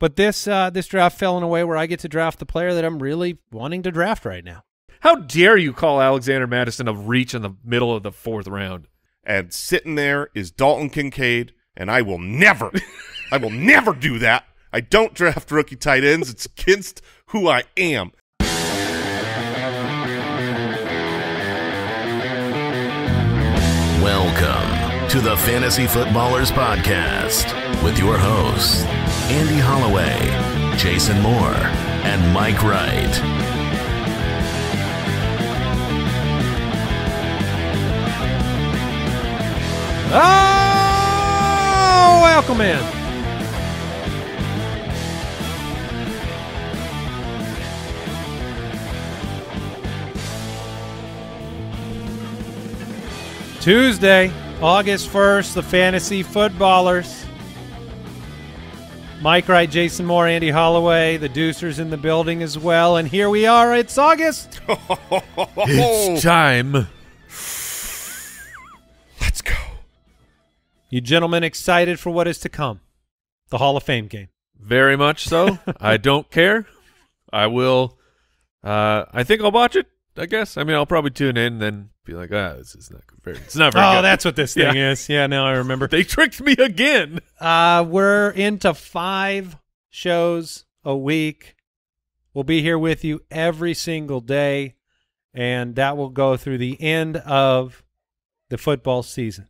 But this uh, this draft fell in a way where I get to draft the player that I'm really wanting to draft right now. How dare you call Alexander Mattison a reach in the middle of the fourth round? And sitting there is Dalton Kincaid, and I will never, I will never do that. I don't draft rookie tight ends. It's against who I am. Welcome to the Fantasy Footballers Podcast with your hosts, Andy Holloway, Jason Moore, and Mike Wright. Oh, welcome in. Tuesday, August 1st, the Fantasy Footballers. Mike Wright, Jason Moore, Andy Holloway, the Ducers in the building as well. And here we are. It's August. It's time. Let's go. You gentlemen excited for what is to come? The Hall of Fame game. Very much so. I don't care. I will. Uh, I think I'll watch it. I guess. I mean, I'll probably tune in and then be like, ah, this is not very. It's not very. Oh, good. that's what this thing Yeah. is. Yeah, now I remember. They tricked me again. Uh, we're into five shows a week. We'll be here with you every single day, and that will go through the end of the football season.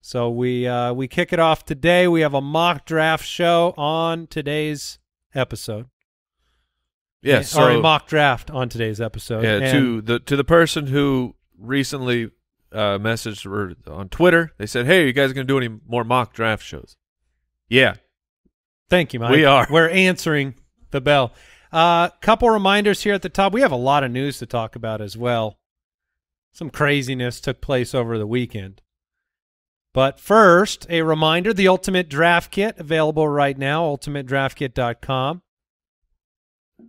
So we uh, we kick it off today. We have a mock draft show on today's episode. Or a so- mock draft on today's episode. Yeah, And- to the to the person who recently uh, messaged or on Twitter, they said, "Hey, are you guys going to do any more mock draft shows?" Yeah, Thank you, Mike. We are. We're answering the bell. A uh, couple reminders here at the top. We have a lot of news to talk about as well. Some craziness took place over the weekend. But first, a reminder the Ultimate Draft Kit available right now, ultimatedraftkit.com.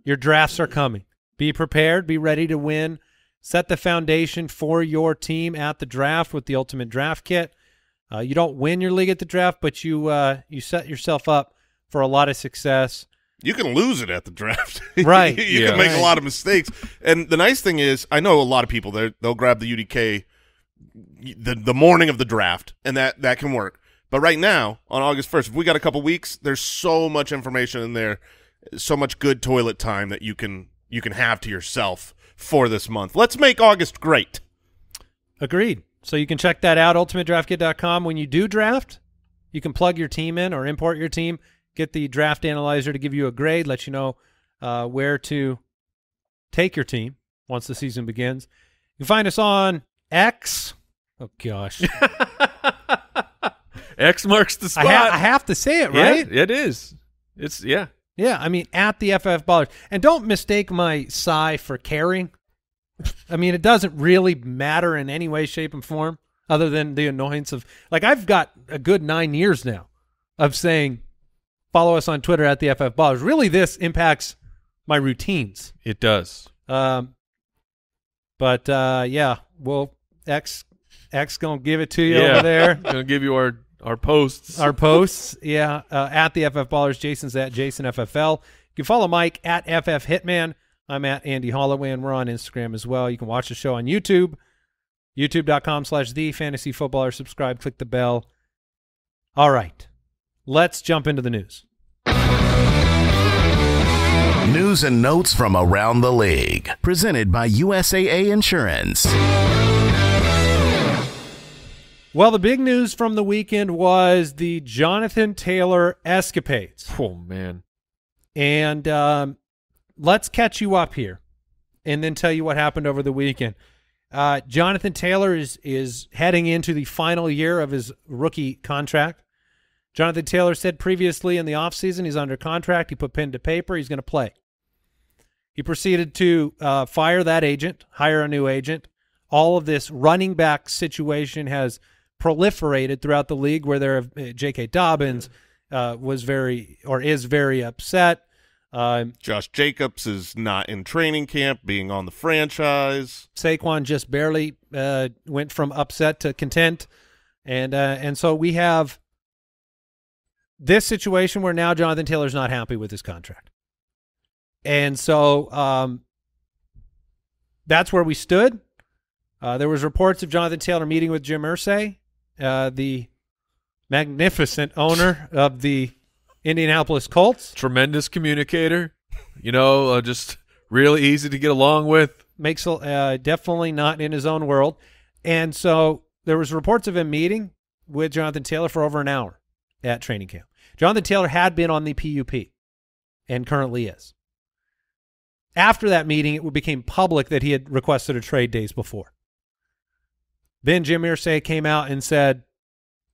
Your drafts are coming. Be prepared, be ready to win. Set the foundation for your team at the draft with the Ultimate Draft Kit. Uh, you don't win your league at the draft, but you uh, you set yourself up for a lot of success. You can lose it at the draft. Right. you Yeah. can make Right. a lot of mistakes. And the nice thing is, I know a lot of people they're- they'll grab the UDK the the morning of the draft, and that that can work. But right now, on August first, if we got a couple weeks, there's so much information in there, so much good toilet time that you can you can have to yourself for this month. Let's make August great. Agreed. So you can check that out, ultimatedraftkit.com. When you do draft, you can plug your team in or import your team, get the draft analyzer to give you a grade, let you know uh, where to take your team once the season begins. You can find us on X. Oh, gosh. X marks the I, spot. ha- I have to say it, Yeah, right? it is. It's yeah. Yeah, I mean, at the FF Ballers. And don't mistake my sigh for caring. I mean, it doesn't really matter in any way, shape, and form other than the annoyance of, like, I've got a good nine years now of saying, follow us on Twitter at the FF Ballers. Really, this impacts my routines. It does. Um, but, uh, yeah, well, X, X gonna give it to you yeah. over there. Gonna give you our our posts. our posts. Yeah, uh, at the FF Ballers. Jason's at Jason FFL. You can follow Mike at FF Hitman. I'm at Andy Holloway, and we're on Instagram as well. You can watch the show on YouTube, youtube.com slash the fantasy footballer. Subscribe, click the bell. All right, let's jump into the news. News and notes from around the league. Presented by USAA Insurance. Well, the big news from the weekend was the Jonathan Taylor escapades. oh man. And um, let's catch you up here and then tell you what happened over the weekend. Uh, Jonathan Taylor is is heading into the final year of his rookie contract. Jonathan Taylor said previously in the offseason he's under contract. He put pen to paper. He's going to play. He proceeded to uh, fire that agent, hire a new agent. All of this running back situation has proliferated throughout the league where there have uh, J.K. Dobbins uh, was very or is very upset. Um, Josh Jacobs is not in training camp, being on the franchise. Saquon just barely uh, went from upset to content, and uh, and so we have this situation where now Jonathan Taylor's not happy with his contract. And so um, that's where we stood. Uh, there was reports of Jonathan Taylor meeting with Jim Irsay, uh, the magnificent owner of the Indianapolis Colts. Tremendous communicator. You know, uh, just really easy to get along with. Makes uh, definitely not in his own world. And so there was reports of him meeting with Jonathan Taylor for over an hour at training camp. Jonathan Taylor had been on the PUP and currently is. After that meeting, it became public that he had requested a trade days before. Then Jim Irsay came out and said,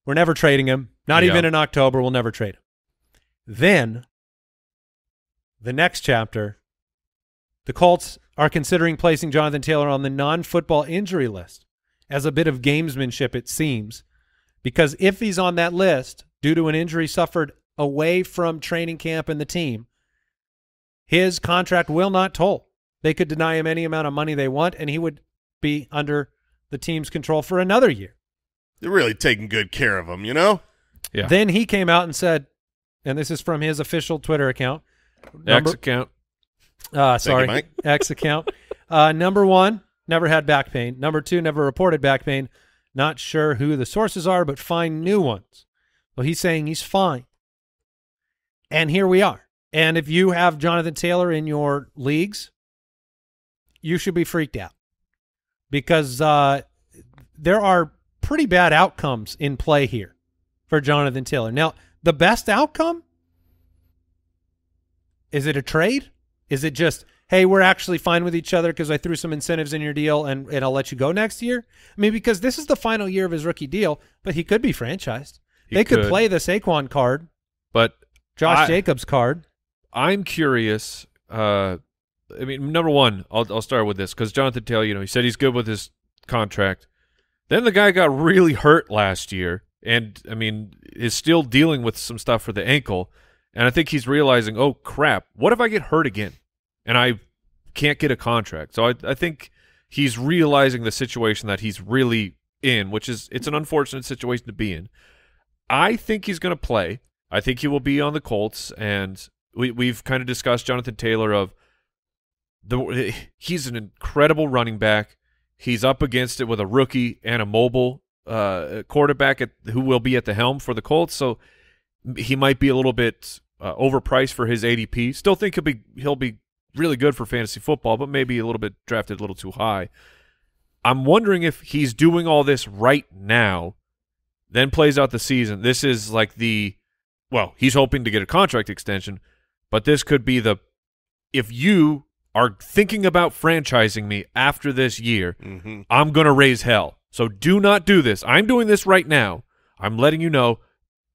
"We're never trading him. Not Yeah. even in October. We'll never trade him." Then, the next chapter, the Colts are considering placing Jonathan Taylor on the non-football injury list as a bit of gamesmanship, it seems, because if he's on that list due to an injury suffered away from training camp and the team, his contract will not toll. They could deny him any amount of money they want, and he would be under the team's control for another year. They're really taking good care of him, you know? Yeah. Then he came out and said, and this is from his official Twitter account. X account. Uh, sorry, Mike. X account. Uh, number one, never had back pain. Number two, never reported back pain. Not sure who the sources are, but find new ones. Well, he's saying he's fine. And here we are. And if you have Jonathan Taylor in your leagues, you should be freaked out because uh, there are pretty bad outcomes in play here for Jonathan Taylor. Now, the best outcome is it a trade? Is it just, hey, we're actually fine with each other because I threw some incentives in your deal and, and I'll let you go next year? I mean, because this is the final year of his rookie deal, but he could be franchised. He they could, could. play the Saquon card, But Josh I- Jacobs card. I'm curious. Uh, I mean, number one, I'll I'll start with this because Jonathan Taylor, you know, he said he's good with his contract. Then the guy got really hurt last year, and I mean, is still dealing with some stuff for the ankle. And I think he's realizing, oh crap, what if I get hurt again, and I can't get a contract? So I I think he's realizing the situation that he's really in, which is it's an unfortunate situation to be in. I think he's going to play. I think he will be on the Colts, and we we've kind of discussed Jonathan Taylor of the he's an incredible running back. He's up against it with a rookie and a mobile uh, quarterback at, who will be at the helm for the Colts, so he might be a little bit uh, overpriced for his ADP. Still think he'll be he'll be really good for fantasy football, but maybe a little bit drafted a little too high. I'm wondering if he's doing all this right now, then plays out the season. This is like the well, he's hoping to get a contract extension, but this could be the if you are thinking about franchising me after this year, Mm-hmm. I'm going to raise hell. So do not do this. I'm doing this right now. I'm letting you know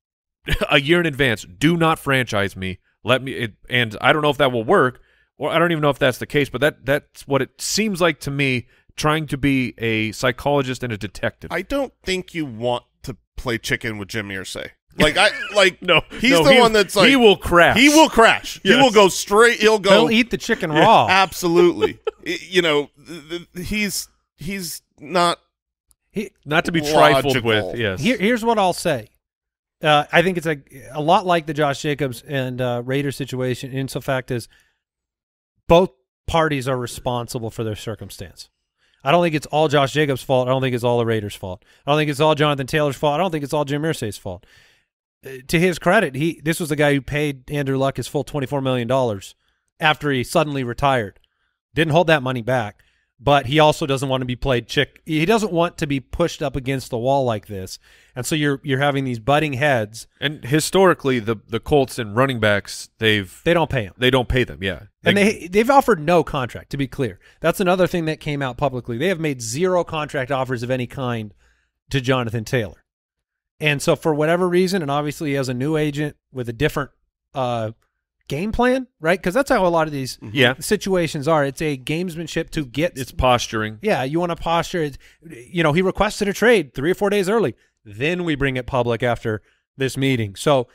a year in advance. Do not franchise me. Let me it, and I don't know if that will work or I don't even know if that's the case, but that that's what it seems like to me trying to be a psychologist and a detective. I don't think you want to play chicken with Jim Irsay. Like I like no, he's no, the he- one that's like he will crash. He will crash. He will go straight. He'll go. He'll eat the chicken raw. Absolutely. You know, th- th- he's he's not. He- not to be trifled with. Yes. Here, here's what I'll say. Uh, I think it's a a lot like the Josh Jacobs and uh, Raiders situation. In so fact is, both parties are responsible for their circumstance. I don't think it's all Josh Jacobs' fault. I don't think it's all the Raiders' fault. I don't think it's all Jonathan Taylor's fault. I don't think it's all Jim Irsay's fault. To his credit, he this was the guy who paid Andrew Luck his full twenty four million dollars after he suddenly retired. Didn't hold that money back, but he also doesn't want to be played chick. He doesn't want to be pushed up against the wall like this, and so you're you're having these butting heads. And historically, the the Colts and running backs, they've They don't pay them. they don't pay them. Yeah, And they they've offered no contract. To be clear, that's another thing that came out publicly. They have made zero contract offers of any kind to Jonathan Taylor, and so for whatever reason, and obviously as a new agent with a different uh, game plan, right? Because that's how a lot of these yeah, situations are. It's a gamesmanship to get. it's posturing. yeah, you want to posture. It's, you know, he requested a trade three or four days early. Then we bring it public after this meeting. So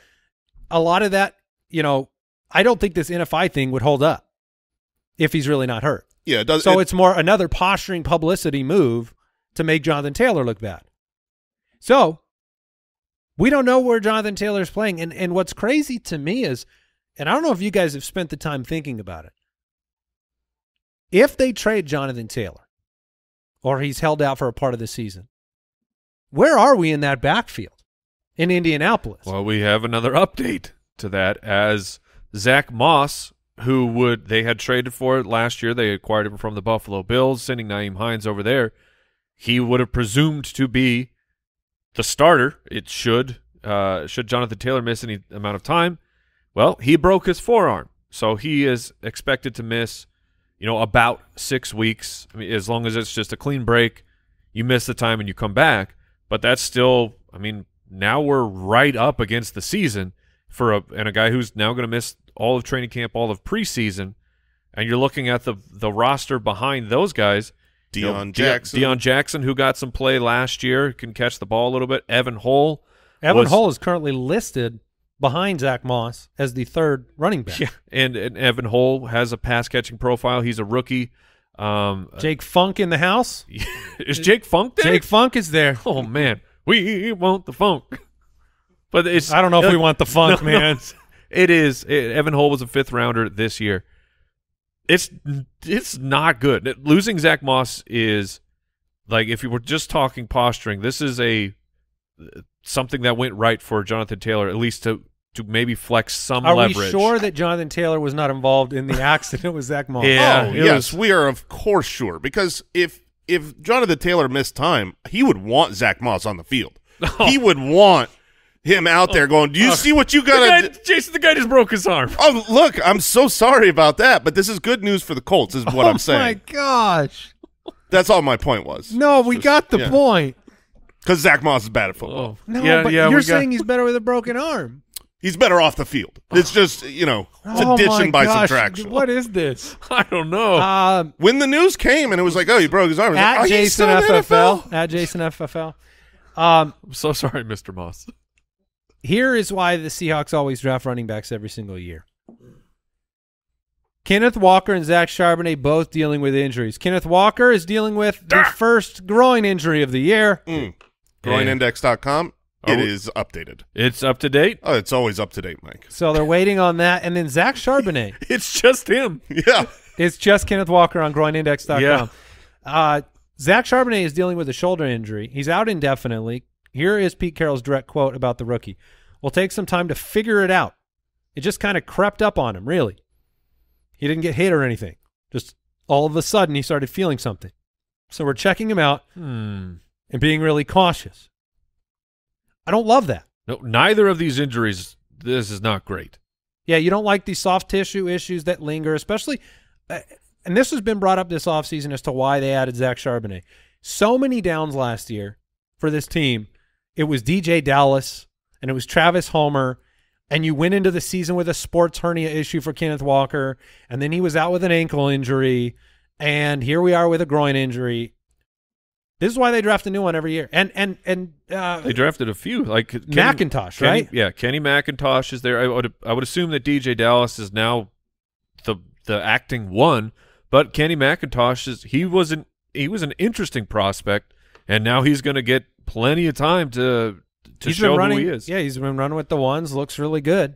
a lot of that, you know, I don't think this NFI thing would hold up if he's really not hurt. Yeah, it does. So it- it's more another posturing publicity move to make Jonathan Taylor look bad. So We don't know where Jonathan Taylor's playing. And and what's crazy to me is, and I don't know if you guys have spent the time thinking about it. If they trade Jonathan Taylor, or he's held out for a part of the season, where are we in that backfield in Indianapolis? Well, we have another update to that as Zach Moss, who would they had traded for it last year. They acquired him from the Buffalo Bills, sending Nyheim Hines over there. He would have presumed to be the starter. It should uh, should Jonathan Taylor miss any amount of time. Well, he broke his forearm, so he is expected to miss, you know, about six weeks. I mean, as long as it's just a clean break, you miss the time and you come back. But that's still, I mean, now we're right up against the season for a and a guy who's now going to miss all of training camp, all of preseason, and you're looking at the the roster behind those guys. Deon You know, De- Jackson. Deon Jackson, who got some play last year, can catch the ball a little bit. Evan Hull, Evan was- Hull is currently listed behind Zach Moss as the third running back. yeah, and, and Evan Hull has a pass catching profile. He's a rookie. Um, Jake Funk in the house. is Jake Funk there? Jake Funk is there. oh man, we want the funk. But it's I don't know if we uh, want the funk, no, no. man. It is. It, Evan Hull was a fifth rounder this year. It's it's not good. Losing Zach Moss is like if you were just talking posturing. This is a something that went right for Jonathan Taylor, at least to to maybe flex some Are leverage. we sure that Jonathan Taylor was not involved in the accident with Zach Moss? Yeah. oh, yes, was- we are of course sure because if if Jonathan Taylor missed time, he would want Zach Moss on the field. He would want him out there going, "Do you see what you got to?" Jason, the guy just broke his arm. Oh, look, I'm so sorry about that, but this is good news for the Colts, is what oh I'm saying. Oh my gosh! That's all my point was. No, we Just- got the yeah. point. because Zach Moss is bad at football. Oh, No, yeah, but yeah. you're we got- saying he's better with a broken arm. He's better off the field. It's just you know, it's oh addition by gosh. subtraction. What is this? I don't know. Um, When the news came and it was like, "Oh, he broke his arm," I was like, at "Oh, Jason still in the FFL. NFL?" At Jason FFL. Um, I'm so sorry, Mr. Moss. Here is why the Seahawks always draft running backs every single year. Kenneth Walker and Zach Charbonnet both dealing with injuries. Kenneth Walker is dealing with the first groin injury of the year. Mm. Yeah. Groinindex.com. Are It we- is updated. It's up to date. Oh, it's always up to date, Mike. So they're waiting on that. And then Zach Charbonnet. It's just him. Yeah. It's just Kenneth Walker on groinindex.com. Yeah. Uh, Zach Charbonnet is dealing with a shoulder injury. He's out indefinitely. Here is Pete Carroll's direct quote about the rookie. We'll take some time to figure it out. It just kind of crept up on him, really. He didn't get hit or anything. Just all of a sudden, he started feeling something. So we're checking him out Hmm. and being really cautious. I don't love that. No, neither of these injuries. This is not great. Yeah, you don't like these soft tissue issues that linger, especially, uh, and this has been brought up this offseason as to why they added Zach Charbonnet. So many downs last year for this team. It was DeeJay Dallas and it was Travis Homer, and you went into the season with a sports hernia issue for Kenneth Walker, and then he was out with an ankle injury, and here we are with a groin injury. This is why they draft a new one every year, and and and uh, They drafted a few, like Kenny- McIntosh, Kenny- right? Yeah, Kenny McIntosh is there. I would I would assume that DeeJay Dallas is now the the acting one, but Kenny McIntosh is he was an he was an interesting prospect, and now he's going to get plenty of time to to he's show been running. who he is. Yeah, he's been running with the ones. Looks really good.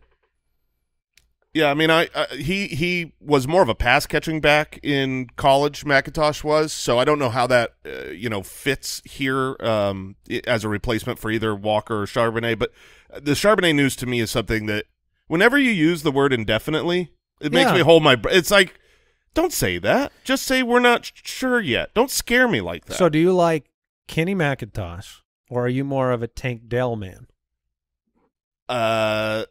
Yeah, I mean, I, I he he was more of a pass catching back in college. McIntosh was, so I don't know how that uh, you know fits here um, as a replacement for either Walker or Charbonnet. But the Charbonnet news to me is something that whenever you use the word indefinitely, it makes Yeah. me hold my. br- It's like, don't say that. Just say we're not sure yet. Don't scare me like that. So, do you like Kenny McIntosh, or are you more of a Tank Dell man? uh,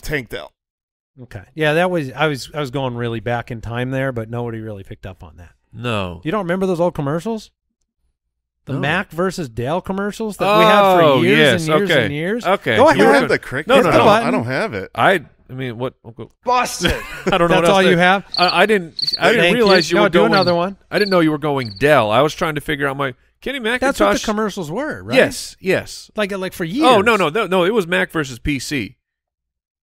Tank Dell. Okay, yeah, that was I was I was going really back in time there, but nobody really picked up on that. No, You don't remember those old commercials? The No. Mac versus Dell commercials that we had Oh, for years yes, and years okay. and years. Okay. go You You ahead. have the cricket? No, no, I no. I don't have it. I I mean what? Boston. I don't know. That's what else all to- you have? I, I didn't. I didn't Thank realize you, No, were do going. another one. I didn't know you were going Dell. I was trying to figure out my Kenny McIntosh. That's what the commercials were, right? Yes, yes. like like for years. Oh no, no, no, no! It was Mac versus PC.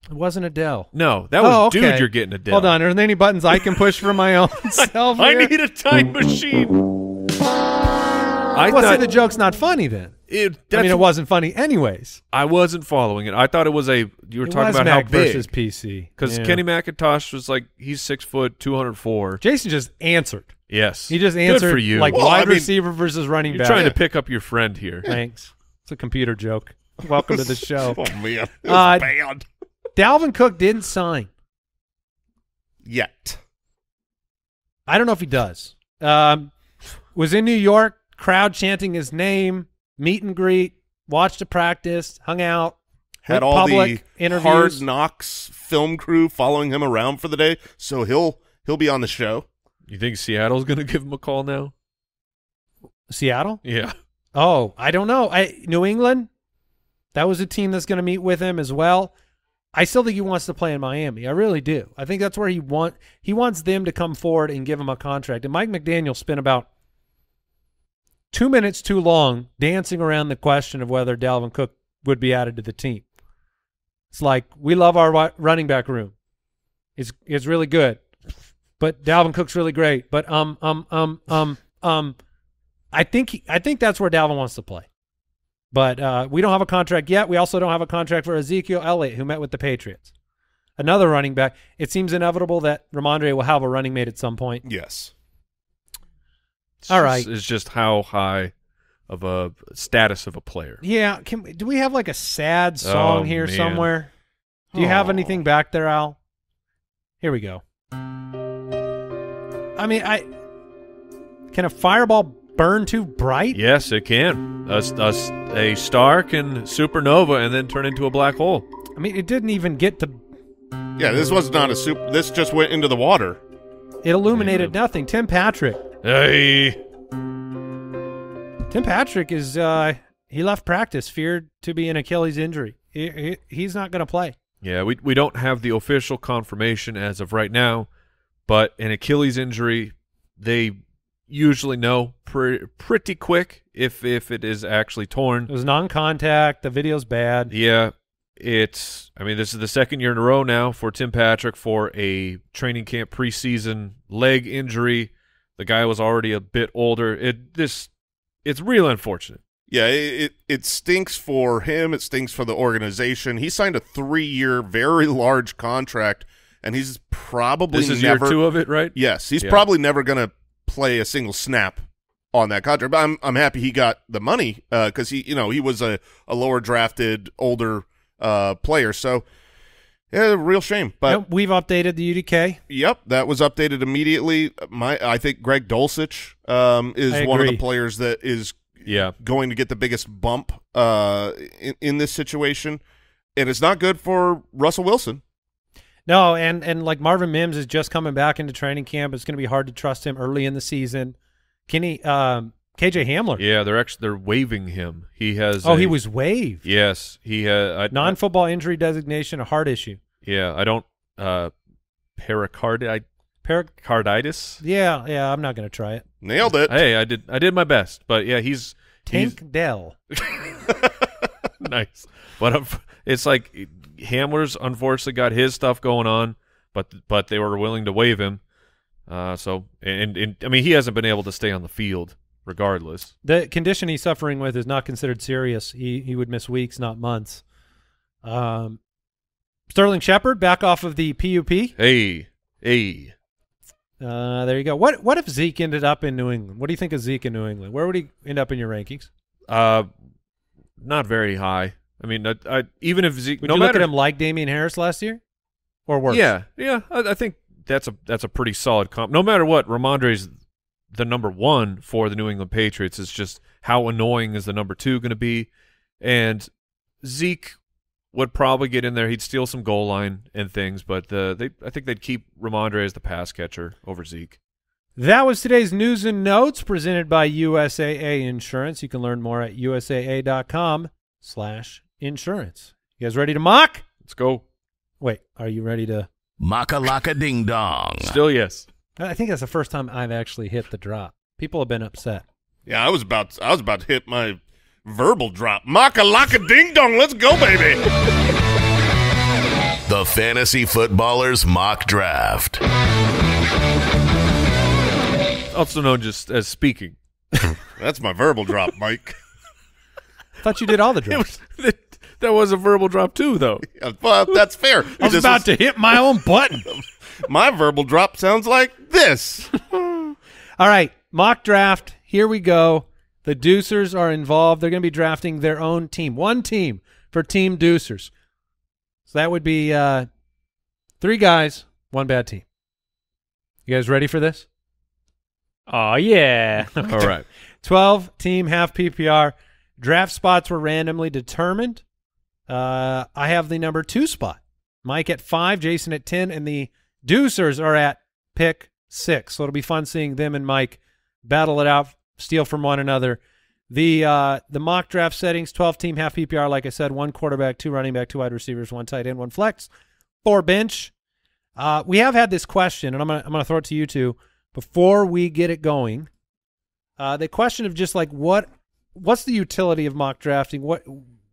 it wasn't a Dell. No, that was oh, okay. dude. You're getting a Dell. Hold on, are there any buttons I can push for my own self? I need a time machine. I well, see, thought the joke's not funny then. it, I mean, it wasn't funny anyways. I wasn't following it. I thought it was a. You were It talking about Mac how big versus PC because Yeah. Kenny McIntosh was like he's six foot, two hundred four. Jason just answered. Yes, He just Good answered for you. like Well, wide I mean- receiver versus running You're back. trying to pick up your friend here. Thanks. It's a computer joke. Welcome to the show. Oh man, Uh, bad. Dalvin Cook didn't sign. Yet. I don't know if he does. Um, was in New York, crowd chanting his name, meet and greet, watched a practice, hung out, Had went all public the interviews. hard knocks film crew following him around for the day, so he'll he'll be on the show. You think Seattle's going to give him a call now? Seattle? Yeah. Oh, I don't know. I New England. That was a team that's going to meet with him as well. I still think he wants to play in Miami. I really do. I think that's where he want he wants them to come forward and give him a contract. And Mike McDaniel spent about two minutes too long dancing around the question of whether Dalvin Cook would be added to the team. It's like we love our running back room. It's it's really good, but Dalvin Cook's really great. But um um um um um, I think he, I think that's where Dalvin wants to play. But uh, we don't have a contract yet. We also don't have a contract for Ezekiel Elliott, who met with the Patriots. Another running back. It seems inevitable that Rhamondre will have a running mate at some point. Yes. It's All just- It's just how high of a status of a player. Yeah. Can we, do we have like a sad song Oh, here man. somewhere? Do you have anything back there, Al? Here we go. I mean, I can a fireball burn too bright? Yes, it can. A, a, a star can supernova and then turn into a black hole. I mean, it didn't even get to. Yeah, this was not a soup. This just went into the water. It illuminated nothing. Tim Patrick. Hey, Tim Patrick is. uh He left practice, feared to be an Achilles injury. He, he, he's not going to play. yeah, we we don't have the official confirmation as of right now, but an Achilles injury, they usually know pre- pretty quick if if it is actually torn. It was non-contact. The video's bad. Yeah, it's. I mean, this is the second year in a row now for Tim Patrick for a training camp preseason leg injury. The guy was already a bit older. It this, it's real unfortunate. Yeah, it, it stinks for him. It stinks for the organization. He signed a three-year, very large contract, and he's probably This is never. year two of it, right? Yes, he's Yeah. probably never going to play a single snap on that contract. But I'm I'm happy he got the money because he you know he was a, a lower drafted older uh, player. So yeah, real shame. But Nope, we've updated the UDK. Yep, that was updated immediately. My, I think Greg Dulcich um, is one of the players that is Yeah, going to get the biggest bump uh, in, in this situation, and it's not good for Russell Wilson. No, and and like Marvin Mims is just coming back into training camp. It's going to be hard to trust him early in the season. Kenny, um, KJ Hamler. yeah. They're actually they're waiving him. He has. Oh, a- he was waived. Yes, he had I, Non-football injury designation, a heart issue. Yeah, I don't. Uh, pericardi- Par- pericarditis. yeah, yeah. I'm not going to try it. Nailed it. Hey, I did. I did my best, but yeah, he's he's Tank Dell. nice. But um, it's like Hamler's unfortunately got his stuff going on, but but they were willing to waive him. Uh, so and, and I mean he hasn't been able to stay on the field regardless. The condition he's suffering with is not considered serious. He he would miss weeks, not months. Um, Sterling Shepard back off of the PUP. Hey, hey. Uh, there you go. What what if Zeke ended up in New England? What do you think of Zeke in New England? Where would he end up in your rankings? Uh, not very high. I mean, I, I, even if Zeke, Would no you matter look at him like Damien Harris last year, or worse? Yeah, yeah. I, I think that's a that's a pretty solid comp. No matter what, Rhamondre's the number one for the New England Patriots. It's just how annoying is the number two going to be, and Zeke would probably get in there. He'd steal some goal line and things, but uh, they I think they'd keep Rhamondre as the pass catcher over Zeke. That was today's news and notes presented by USAA Insurance. You can learn more at usaa.com slash insurance. You guys ready to mock? Let's go. Wait, are you ready to? Makalaka Ding Dong. Still yes. I think that's the first time I've actually hit the drop. People have been upset. Yeah, I was about I was about to hit my verbal drop. Maka laka ding dong. Let's go, baby. The Fantasy Footballers Mock Draft. Also known just as speaking. That's my verbal drop, Mike. thought you did all the drops. that, that was a verbal drop too, though. Yeah, well, that's fair. I was This about to hit my own button. My verbal drop sounds like this. All right, mock draft. Here we go. The Ducers are involved. They're going to be drafting their own team. One team for Team Ducers. So that would be uh, three guys, one bad team. You guys ready for this? Oh yeah. All right. 12 team half PPR. Draft spots were randomly determined. Uh, I have the number two spot. Mike at five, Jason at 10, and the Deucers are at pick six. So it'll be fun seeing them and Mike battle it out, steal from one another. The uh, the mock draft settings: twelve team half PPR. Like I said, one quarterback, two running back, two wide receivers, one tight end, one flex, four bench. Uh, we have had this question, and I'm gonna I'm gonna throw it to you two before we get it going. Uh, the question of just like what what's the utility of mock drafting? What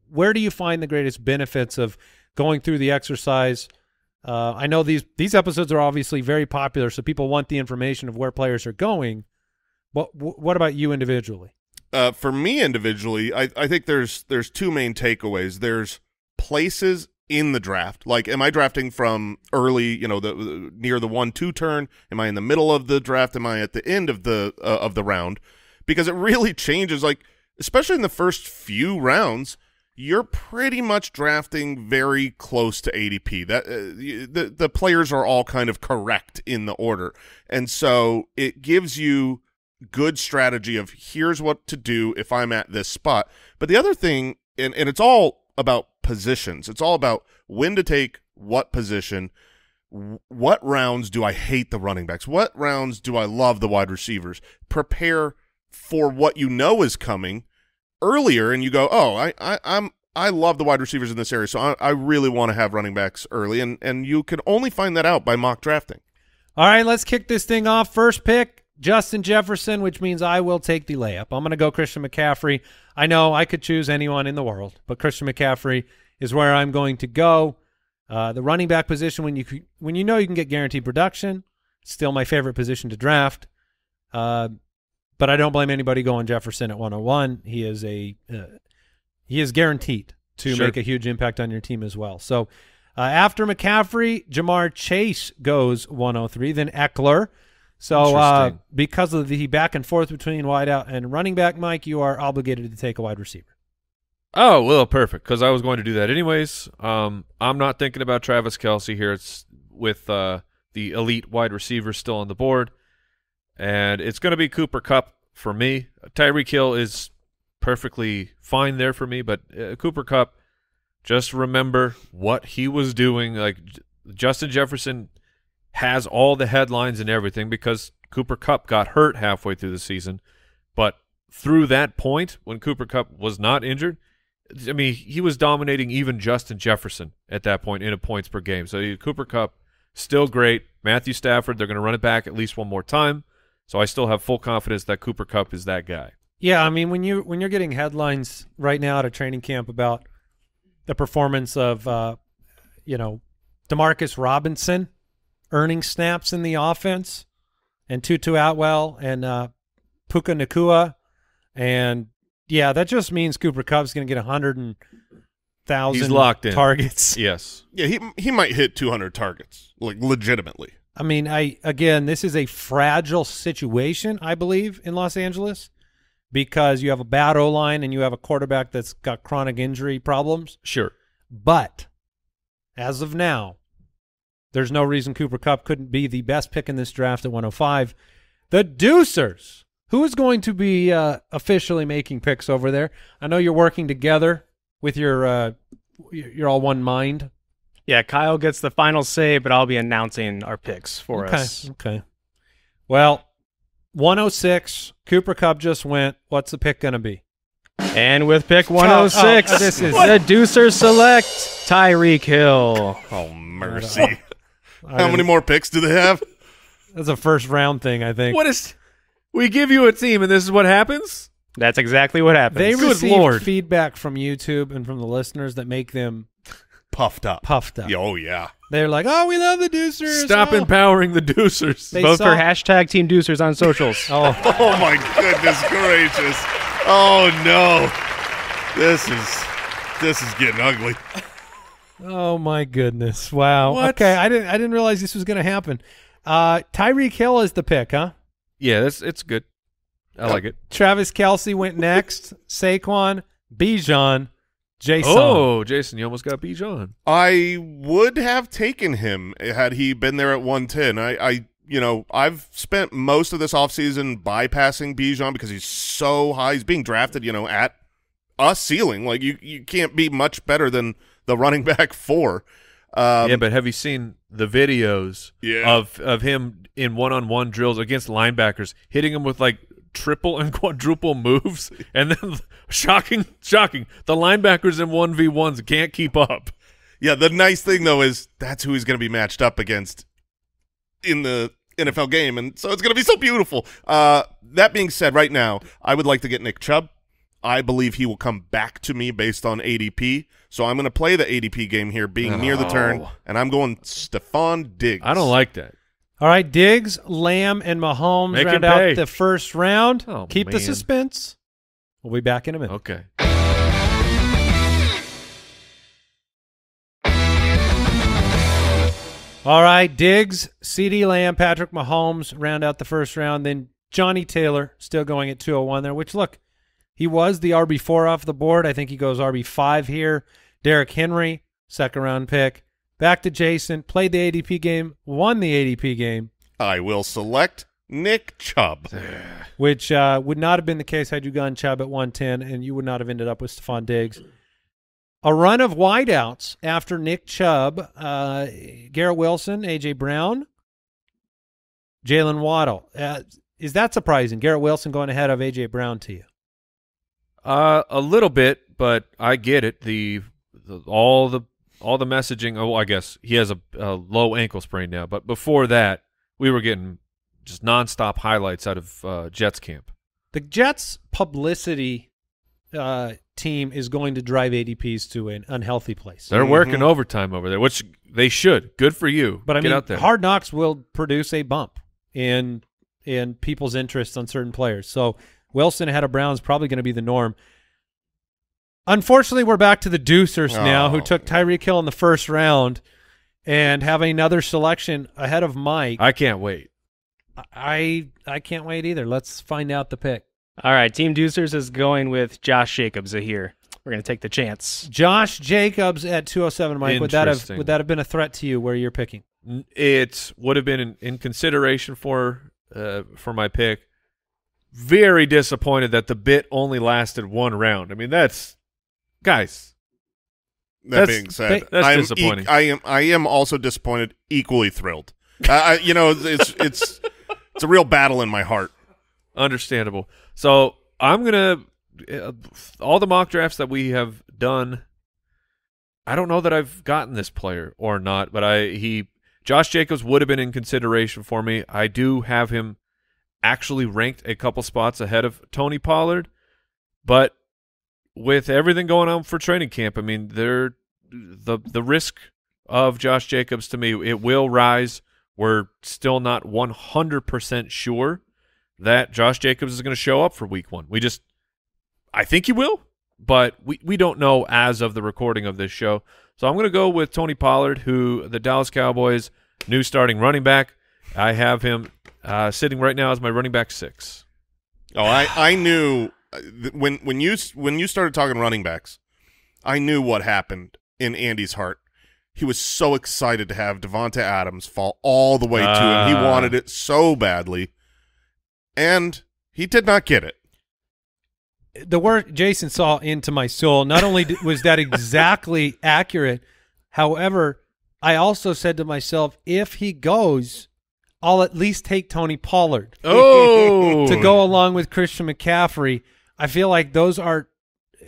where do you find the greatest benefits of going through the exercise? Uh, I know these these episodes are obviously very popular, so people want the information of where players are going. But wh- what about you individually? Uh, for me individually, I, I think there's there's two main takeaways. There's places in the draft. Like, am I drafting from early, you know, the, the near the one two turn? Am I in the middle of the draft? Am I at the end of the uh, of the round? Because it really changes. Like, especially in the first few rounds, you're pretty much drafting very close to ADP. That uh, the the players are all kind of correct in the order, and so it gives you good strategy of here's what to do if I'm at this spot. But the other thing, and, and it's all about positions. It's all about when to take what position. What rounds do I hate the running backs? What rounds do I love the wide receivers? Prepare for what you know is coming earlier, and you go, "Oh, I, I I'm I love the wide receivers in this area, so I, I really want to have running backs early." And and you can only find that out by mock drafting. All right, let's kick this thing off. First pick, Justin Jefferson, which means I will take the layup. I'm going to go Christian McCaffrey. I know I could choose anyone in the world, but Christian McCaffrey is where I'm going to go. Uh, the running back position, when you when you know you can get guaranteed production, still my favorite position to draft. Uh, but I don't blame anybody going Jefferson at 101. He is a uh, he is guaranteed to Sure. make a huge impact on your team as well. So uh, after McCaffrey, Ja'Marr Chase goes 103, then Ekeler. So uh, because of the back and forth between wideout and running back, Mike, you are obligated to take a wide receiver. Oh well, perfect. Because I was going to do that anyways. Um, I'm not thinking about Travis Kelce here. It's with uh, the elite wide receivers still on the board, and it's going to be Cooper Kupp for me. Tyreek Hill is perfectly fine there for me, but uh, Cooper Kupp. Just remember what he was doing. Like Justin Jefferson has all the headlines and everything because Cooper Kupp got hurt halfway through the season, but through that point when Cooper Kupp was not injured. I mean, he was dominating even Justin Jefferson at that point in a points per game. So Cooper Kupp still great. Matthew Stafford, they're going to run it back at least one more time. So I still have full confidence that Cooper Kupp is that guy. Yeah, I mean when you when you're getting headlines right now at a training camp about the performance of uh, you know Demarcus Robinson earning snaps in the offense, and Tutu Atwell and uh, Puka Nacua, and yeah, that just means Cooper Kupp's going to get a hundred and thousand locked in. targets. Yes. Yeah, he he might hit 200 targets, like legitimately. I mean, I again, this is a fragile situation, I believe, in Los Angeles because you have a bad O line and you have a quarterback that's got chronic injury problems. Sure. But as of now, there's no reason Cooper Kupp couldn't be the best pick in this draft at 105. The Ducers, who is going to be uh, officially making picks over there? I know you're working together with your, uh, you're all one mind. Yeah, Kyle gets the final say, but I'll be announcing our picks for okay. us. Okay. Well, 106. Cooper Kupp just went. What's the pick going to be? And with pick 106, oh, this is- the Ducers select Tyreek Hill. Oh mercy! How many more picks do they have? That's a first round thing, I think. What is. We give you a team and this is what happens? That's exactly what happens. They Good receive Lord. feedback from YouTube and from the listeners that make them puffed up. puffed up. Oh yeah. They're like, "Oh, we love the Ducers." Stop oh. empowering the Ducers. They Vote saw- for hashtag Team Ducers on socials. Oh, Oh my goodness gracious. Oh no. This is this is getting ugly. Oh my goodness! Wow. What? Okay, I didn't. I didn't realize this was going to happen. Uh, Tyreek Hill is the pick, huh? yeah, that's it's good. I like it. Travis Kelce went next. Saquon, Bijan, Jason. Oh, Jason, you almost got Bijan. I would have taken him had he been there at 110. I, I you know, I've spent most of this offseason bypassing Bijan because he's so high. He's being drafted, you know, at a ceiling. Like you, you can't be much better than the running back four. Um, yeah, but have you seen the videos Yeah. of of him in one on one drills against linebackers, hitting them with like triple and quadruple moves, and then shocking, shocking, the linebackers in one v ones can't keep up. Yeah, the nice thing though is that's who he's going to be matched up against in the NFL game, and so it's going to be so beautiful. Uh, that being said, right now I would like to get Nick Chubb. I believe he will come back to me based on ADP, so I'm going to play the ADP game here, being near the turn, Oh. and I'm going Stefon Diggs. I don't like that. All right, Diggs, Lamb, and Mahomes Make round out the first round. Oh, Keep the suspense. We'll be back in a minute. Okay. All right, Diggs, CeeDee Lamb, Patrick Mahomes round out the first round. Then Johnny Taylor still going at 201 there, which look, he was the RB4 off the board. I think he goes RB5 here. Derrick Henry, second round pick. Back to Jason, played the ADP game, won the ADP game, I will select Nick Chubb. which uh, would not have been the case had you gone Chubb at 110, and you would not have ended up with Stefon Diggs. A run of wideouts after Nick Chubb, uh, Garrett Wilson, A.J. Brown, Jaylen Waddle. Uh, is that surprising? Garrett Wilson going ahead of A.J. Brown to you? Uh, a little bit, but I get it. The, the all the all the messaging. Oh, I guess he has a, a low ankle sprain now, but before that, we were getting just nonstop highlights out of uh, Jets camp. The Jets' publicity uh, team is going to drive ADPs to an unhealthy place. They're working overtime over there, which they should. Good for you. But I Get mean, out there. Hard Knocks will produce a bump in in people's interest on certain players. So Wilson ahead of Brown is probably going to be the norm. Unfortunately, we're back to the Ducers now, who Oh. took Tyreek Hill in the first round and have another selection ahead of Mike. I can't wait. I I can't wait either. Let's find out the pick. All right, Team Ducers is going with Josh Jacobs here. We're going to take the chance. Josh Jacobs at 207, Mike. Would that have would that have been a threat to you where you're picking? It would have been in, in consideration for uh, for my pick. Very disappointed that the bit only lasted one round. I mean, that's guys. That being said, that's I'm disappointing. E- I am I am also disappointed, equally thrilled. I, I, you know, it's it's it's a real battle in my heart. Understandable. So I'm gonna uh, all the mock drafts that we have done. I don't know that I've gotten this player or not, but I he Josh Jacobs would have been in consideration for me. I do have him actually ranked a couple spots ahead of Tony Pollard, but with everything going on for training camp, I mean, there the the risk of Josh Jacobs to me it will rise. We're still not 100% sure that Josh Jacobs is going to show up for week 1. We just I think he will, but we we don't know as of the recording of this show. So I'm going to go with Tony Pollard who the Dallas Cowboys new starting running back. I have him uh, sitting right now as my running back 6. Oh, I I knew uh, when when you when you started talking running backs, I knew what happened in Andy's heart. He was so excited to have Davante Adams fall all the way to him. He Ah. wanted it so badly, and he did not get it. the word Jason saw into my soul. Not only was that exactly accurate, however, I also said to myself, if he goes, I'll at least take Tony Pollard Oh. to go along with Christian McCaffrey. I feel like those are.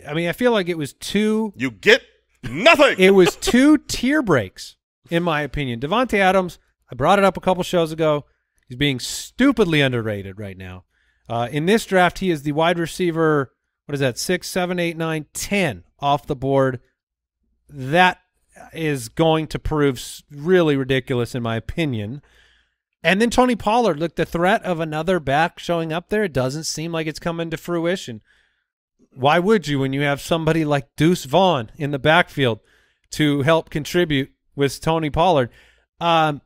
I mean, I feel like it was two. You get nothing. It was two tier breaks, in my opinion. Davante Adams. I brought it up a couple shows ago. He's being stupidly underrated right now. Uh, in this draft, he is the wide receiver. What is that? Six, seven, eight, nine, ten off the board. That is going to prove really ridiculous in my opinion. And then Tony Pollard, look, the threat of another back showing up there doesn't seem like it's coming to fruition. Why would you when you have somebody like Deuce Vaughn in the backfield to help contribute with Tony Pollard? Um,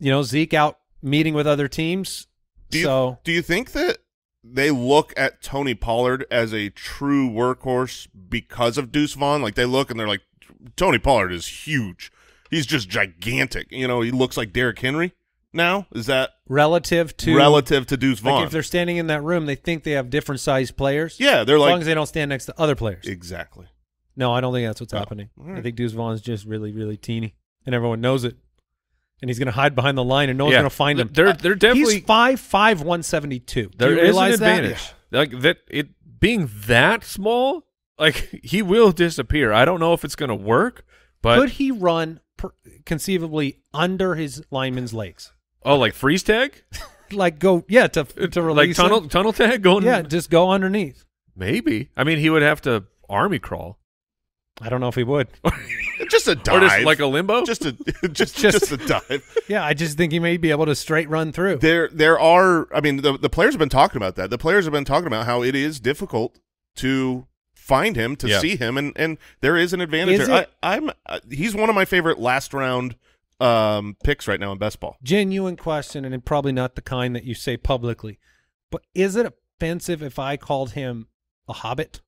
you know, Zeke out meeting with other teams. Do you, so do you think that they look at Tony Pollard as a true workhorse because of Deuce Vaughn? Like they look and they're like, Tony Pollard is huge. He's just gigantic. You know, he looks like Derrick Henry now. Is that relative to relative to Deuce like if they're standing in that room, they think they have different sized players. yeah, they're as long like as they don't stand next to other players. exactly. No, I don't think that's what's Oh, happening. all right. I think Deuce Vaughn's just really, really teeny, and everyone knows it. And he's going to hide behind the line, and no one's Yeah. going to find him. They're- they're definitely- he's five five one seventy two. Do There you is an realize that? Like that it being that small, like he will disappear. I don't know if it's going to work, but Could he run per, conceivably under his lineman's legs? Oh, like freeze tag, Like go, yeah, to to like release tunnel him? tunnel tag going. Yeah, just go underneath. maybe. I mean, he would have to army crawl I don't know if he would. Just a dive. or just like a limbo. just a just Just- just, a dive. yeah, I just think he may be able to straight run through. There there are I mean the the players have been talking about that. The players have been talking about how it is difficult to find him, to Yeah. see him and and there is an advantage Is there. it- I I'm uh, he's one of my favorite last round um picks right now in best ball. Genuine question, and probably not the kind that you say publicly. But is it offensive if I called him a hobbit?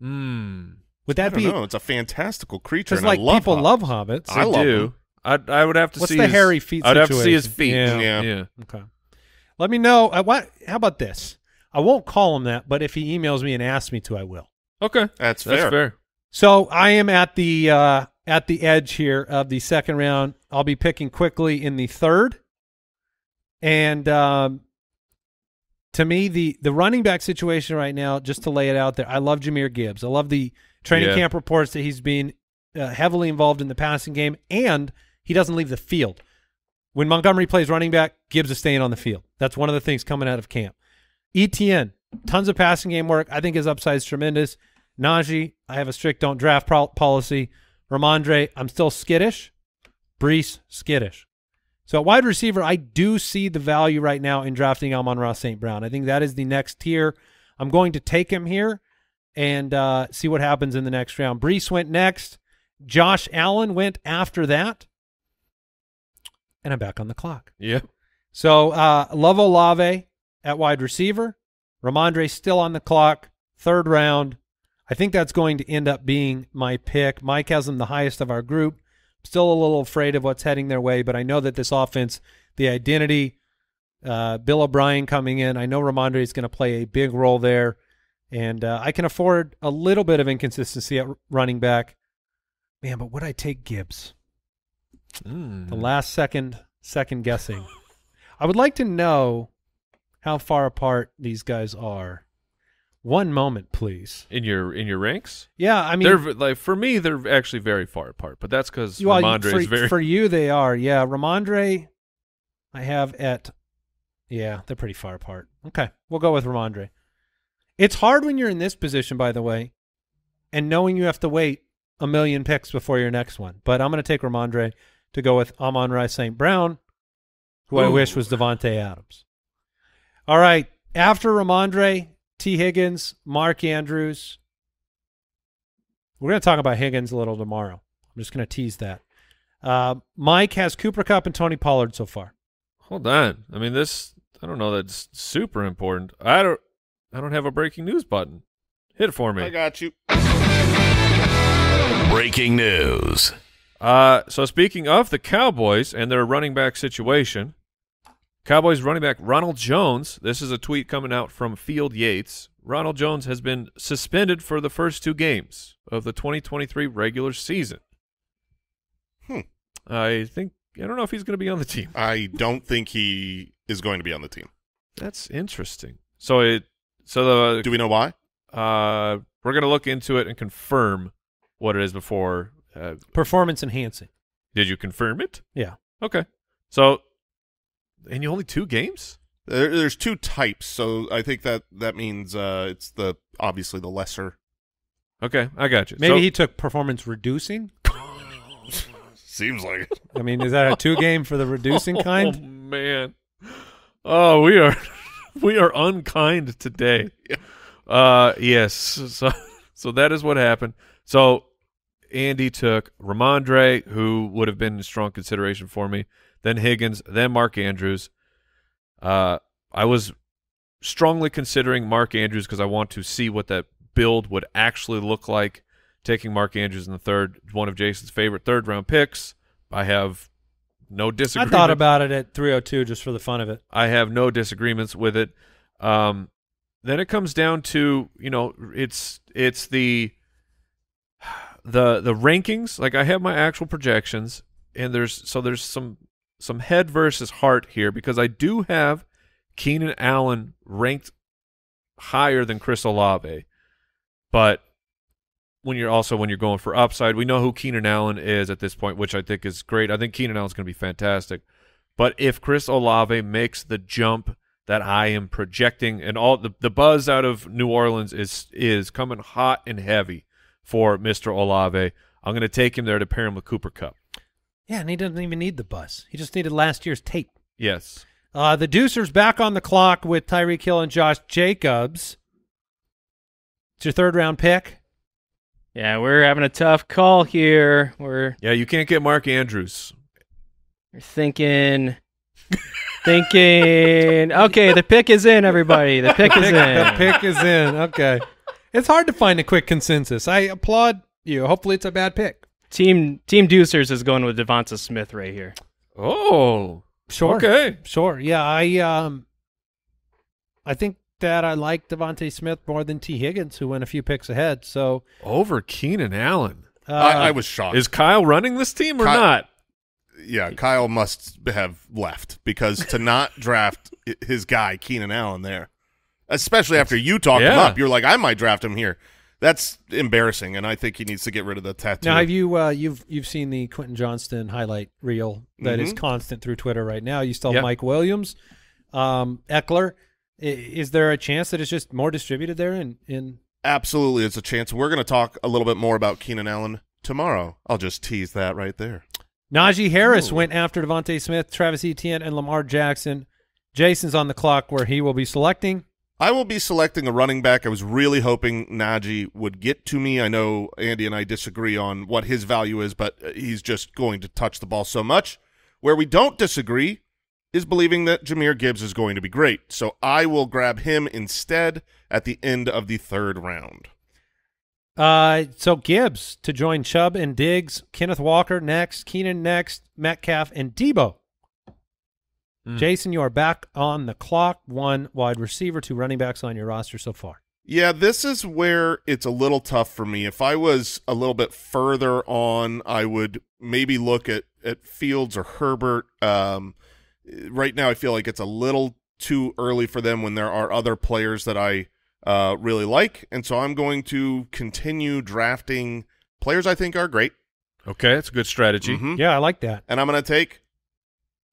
Hmm. Would I that don't be know. It's a fantastical creature because and like I love people Hobbits. love hobbits? I I, love do. him. I I would have to What's see the his, hairy feet I'd have to see his feet. Yeah. Yeah. yeah. Okay. Let me know. I, what? How about this? I won't call him that, but if he emails me and asks me to, I will. Okay, That's that's fair. fair. So I am at the uh, at the edge here of the second round. I'll be picking quickly in the third, and um, to me, the the running back situation right now, just to lay it out there, I love Jahmyr Gibbs. I love the training Yeah. camp reports that he's been uh, heavily involved in the passing game, and he doesn't leave the field. When Montgomery plays running back, Gibbs is staying on the field. That's one of the things coming out of camp. ETN, tons of passing game work. I think his upside is tremendous. Najee, I have a strict don't draft policy. Rhamondre, I'm still skittish. Breece, skittish. So at wide receiver, I do see the value right now in drafting Amon-Ra St. Brown. I think that is the next tier. I'm going to take him here and uh, see what happens in the next round. Breece went next. Josh Allen went after that. And I'm back on the clock. Yeah. So uh, Love Olave at wide receiver. Rhamondre still on the clock. Third round. I think that's going to end up being my pick. Mike has them the highest of our group. Still a little afraid of what's heading their way, but I know that this offense, the identity, uh, Bill O'Brien coming in, I know Rhamondre is going to play a big role there, and uh, I can afford a little bit of inconsistency at running back. Man, but would I take Gibbs? Mm. the last second second guessing. I would like to know how far apart these guys are. One moment, please. in your in your ranks. Yeah, I mean, they're like for me, they're actually very far apart. But that's because well, Rhamondre for, is very. for you they are. Yeah, Rhamondre, I have at. Yeah, they're pretty far apart. Okay, we'll go with Rhamondre. It's hard when you're in this position, by the way, and knowing you have to wait a million picks before your next one. But I'm going to take Rhamondre to go with Amon-Ra St. Brown, who I wish was Davante Adams. All right, after Rhamondre, T. Higgins, Mark Andrews. We're going to talk about Higgins a little tomorrow. I'm just going to tease that. Uh, Mike has Cooper Kupp and Tony Pollard so far. Hold on. I mean, this. I don't know. That's super important. I don't. I don't have a breaking news button. Hit it for me. I got you. Breaking news. Uh, so speaking of the Cowboys and their running back situation, Cowboys running back Ronald Jones. This is a tweet coming out from Field Yates. Ronald Jones has been suspended for the first two games of the 2023 regular season. Hmm. I think I don't know if he's going to be on the team. I don't think he is going to be on the team. That's interesting. So it so the Do we know why? uh we're going to look into it and confirm what it is before. Uh, Performance enhancing. did you confirm it? Yeah. Okay. So, and you only two games? There, there's two types, so I think that that means uh, it's the obviously the lesser. Okay, I got you. Maybe So- he took performance reducing. Seems like it. I mean, is that a two game for the reducing Oh kind? man. Oh, we are we are unkind today. Uh yes. So so that is what happened. So Andy took Rhamondre, who would have been a strong consideration for me, then Higgins, then Mark Andrews. Uh I was strongly considering Mark Andrews because I want to see what that build would actually look like. Taking Mark Andrews in the third, one of Jason's favorite third round picks. I have no disagreement. I thought about it at 302 just for the fun of it. I have no disagreements with it. Um, then it comes down to you know it's it's the the the rankings. Like I have my actual projections, and there's so there's some some head versus heart here because I do have Keenan Allen ranked higher than Chris Olave, but when you're also when you're going for upside, we know who Keenan Allen is at this point, which I think is great. I think Keenan Allen's going to be fantastic. But if Chris Olave makes the jump that I am projecting, and all the, the buzz out of New Orleans is is coming hot and heavy for Mr. Olave, I'm going to take him there to pair him with Cooper Kupp. Yeah, and he doesn't even need the bus. He just needed last year's tape. Yes. Uh, the Ducers back on the clock with Tyreek Hill and Josh Jacobs. It's your third round pick. Yeah, we're having a tough call here. We're, Yeah, you can't get Mark Andrews. we're thinking, thinking. Okay, the pick is in, everybody. The pick is in. the pick is in. Okay. It's hard to find a quick consensus. I applaud you. Hopefully, it's a bad pick. Team Team Ducers is going with Devonta Smith right here. Oh, Sure. okay. Sure. Yeah, I um I think that I like DeVonta Smith more than T. Higgins, who went a few picks ahead. So Over Keenan Allen. uh, I, I was shocked. Is Kyle running this team or Ky- not? yeah, Kyle must have left because to not draft his guy Keenan Allen there, especially after you talked him up, you're like, I might draft him here. That's embarrassing, and I think he needs to get rid of the tattoo. Now, have you uh, you've you've seen the Quentin Johnston highlight reel that is Mhm. constant through Twitter right now? You still have Yep. Mike Williams, um, Ekeler. I- Is there a chance that it's just more distributed there? In in Absolutely, it's a chance. We're going to talk a little bit more about Keenan Allen tomorrow. I'll just tease that right there. Najee Harris Ooh. went after DeVonta Smith, Travis Etienne, and Lamar Jackson. Jason's on the clock where he will be selecting. I will be selecting a running back. I was really hoping Najee would get to me. I know Andy and I disagree on what his value is, but uh, he's just going to touch the ball so much. Where we don't disagree is believing that Jahmyr Gibbs is going to be great. So I will grab him instead at the end of the third round. Uh, so Gibbs to join Chubb and Diggs, Kenneth Walker next, Keenan next, Metcalf and Debo. Hmm. Jason, you are back on the clock. One wide receiver, two running backs on your roster so far. Yeah, this is where it's a little tough for me. If I was a little bit further on, I would maybe look at, at Fields or Herbert. Um, right now, I feel like it's a little too early for them when there are other players that I uh, really like. And so I'm going to continue drafting players I think are great. Okay, that's a good strategy. Mhm. Yeah, I like that. And I'm going to take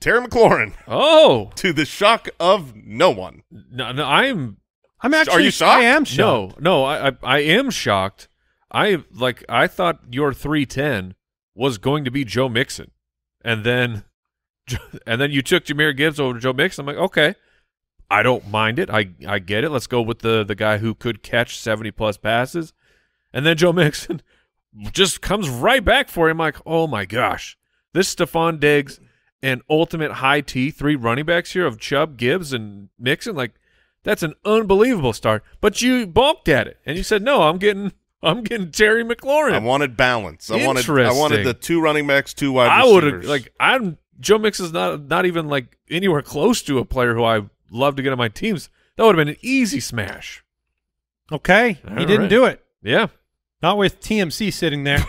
Terry McLaurin Oh, to the shock of no one. no, no, I'm I'm actually. Are you shocked? I am shocked. no, no, I, I, I am shocked. I like, I thought your three ten was going to be Joe Mixon, and then, and then you took Jahmyr Gibbs over to Joe Mixon. I'm like, okay, I don't mind it. I, I get it. Let's go with the the guy who could catch seventy plus passes, and then Joe Mixon just comes right back for him. Like, oh my gosh, this Stefon Diggs and ultimate high T three running backs here of Chubb, Gibbs, and Mixon. Like, that's an unbelievable start. But you balked at it, and you said, "No, I'm getting, I'm getting Terry McLaurin." I wanted balance. I wanted I wanted the two running backs, two wide I would receivers. have like I'm Joe Mix is not not even like anywhere close to a player who I love to get on my teams. That would have been an easy smash. Okay, he All didn't do it. Yeah. Not with TMC sitting there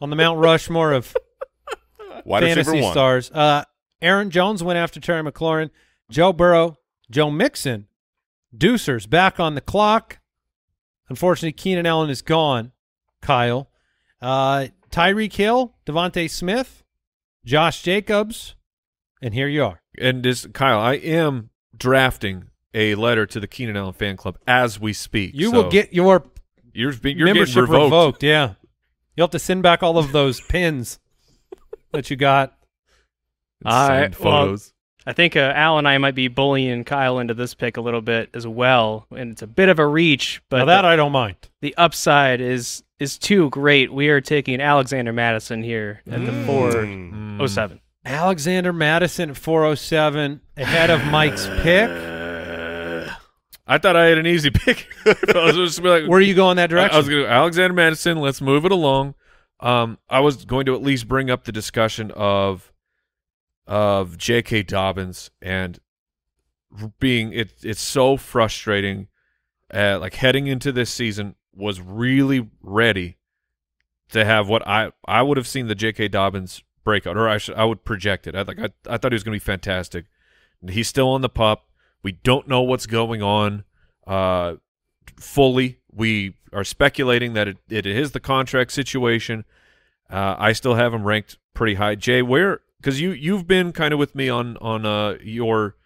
on the Mount Rushmore of wide fantasy stars. Uh, Aaron Jones went after Terry McLaurin. Joe Burrow, Joe Mixon, Ducers back on the clock. Unfortunately, Keenan Allen is gone. Kyle, uh, Tyreek Hill, DeVonta Smith, Josh Jacobs, and here you are. And this Kyle, I am drafting a letter to the Keenan Allen fan club as we speak. You So will get your you're, you're membership revoked. revoked. Yeah, you'll have to send back all of those pins. That you got? I- Signed well, photos. I think uh, Al and I might be bullying Kyle into this pick a little bit as well, and it's a bit of a reach, but Now that the, I don't mind. the upside is is too great. We are taking Alexander Mattison here at the four Mm. oh seven. Alexander Mattison at 407 ahead of Mike's pick. I thought I had an easy pick. I was just be like, Where are you going that I, direction? I was going to Alexander Mattison. Let's move it along. Um, I was going to at least bring up the discussion of of J.K. Dobbins and being it. It's so frustrating. Uh, like heading into this season, was really ready to have what I I would have seen the J.K. Dobbins breakout, or I should I would project it. I like I, I thought he was going to be fantastic. He's still on the pup. We don't know what's going on uh, fully. We are speculating that it, it is the contract situation. Uh, I still have him ranked pretty high. Jay, where because you you've been kind of with me on on uh, your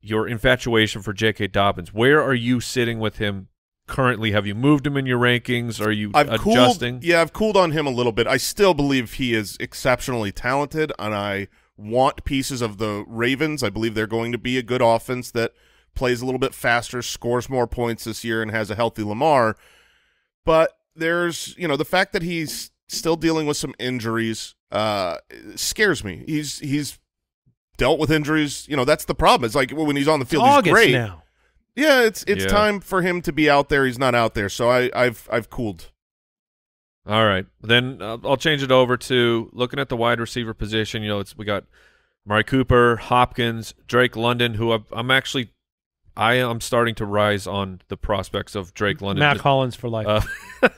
your infatuation for J.K. Dobbins. Where are you sitting with him currently? Have you moved him in your rankings? Are you I've adjusting? cooled. Yeah, I've cooled on him a little bit. I still believe he is exceptionally talented, and I want pieces of the Ravens. I believe they're going to be a good offense that plays a little bit faster, scores more points this year, and has a healthy Lamar. But there's, you know, the fact that he's still dealing with some injuries uh, scares me. He's he's dealt with injuries. You know, that's the problem. It's like when he's on the It's field, he's August great. now. Yeah, it's it's Yeah. time for him to be out there. He's not out there, so I, I've I've cooled. All right, then uh, I'll change it over to looking at the wide receiver position. You know, it's we got Mari Cooper, Hopkins, Drake London, who I'm, I'm actually I am starting to rise on the prospects of Drake London. Mack Hollins for life. Uh,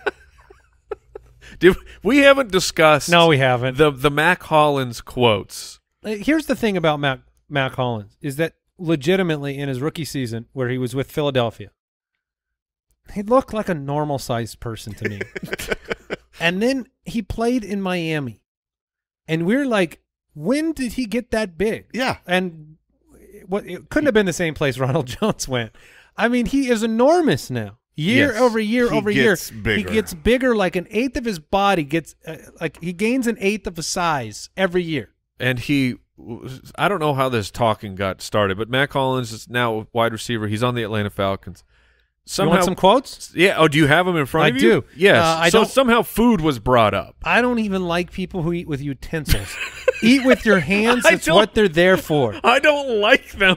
Did, we haven't discussed no, we haven't. the the Mack Hollins quotes. Uh, Here's the thing about Matt Mack Hollins is that legitimately in his rookie season where he was with Philadelphia, he looked like a normal sized person to me. and then he played in Miami. And we're like, when did he get that big? Yeah, And what it couldn't have been the same place Ronald Jones went. I mean, he is enormous now. Year Yes. over year over year, gets bigger. he gets bigger. Like an eighth of his body gets, uh, like he gains an eighth of a size every year. and he I don't know how this talking got started, but Mack Hollins is now a wide receiver. He's on the Atlanta Falcons. You Somehow, want some quotes? yeah. Oh, do you have them in front I of you? I do. Yes. Uh, I so don't- somehow food was brought up. I don't even like people who eat with utensils. eat with your hands. I That's what they're there for. I don't like them.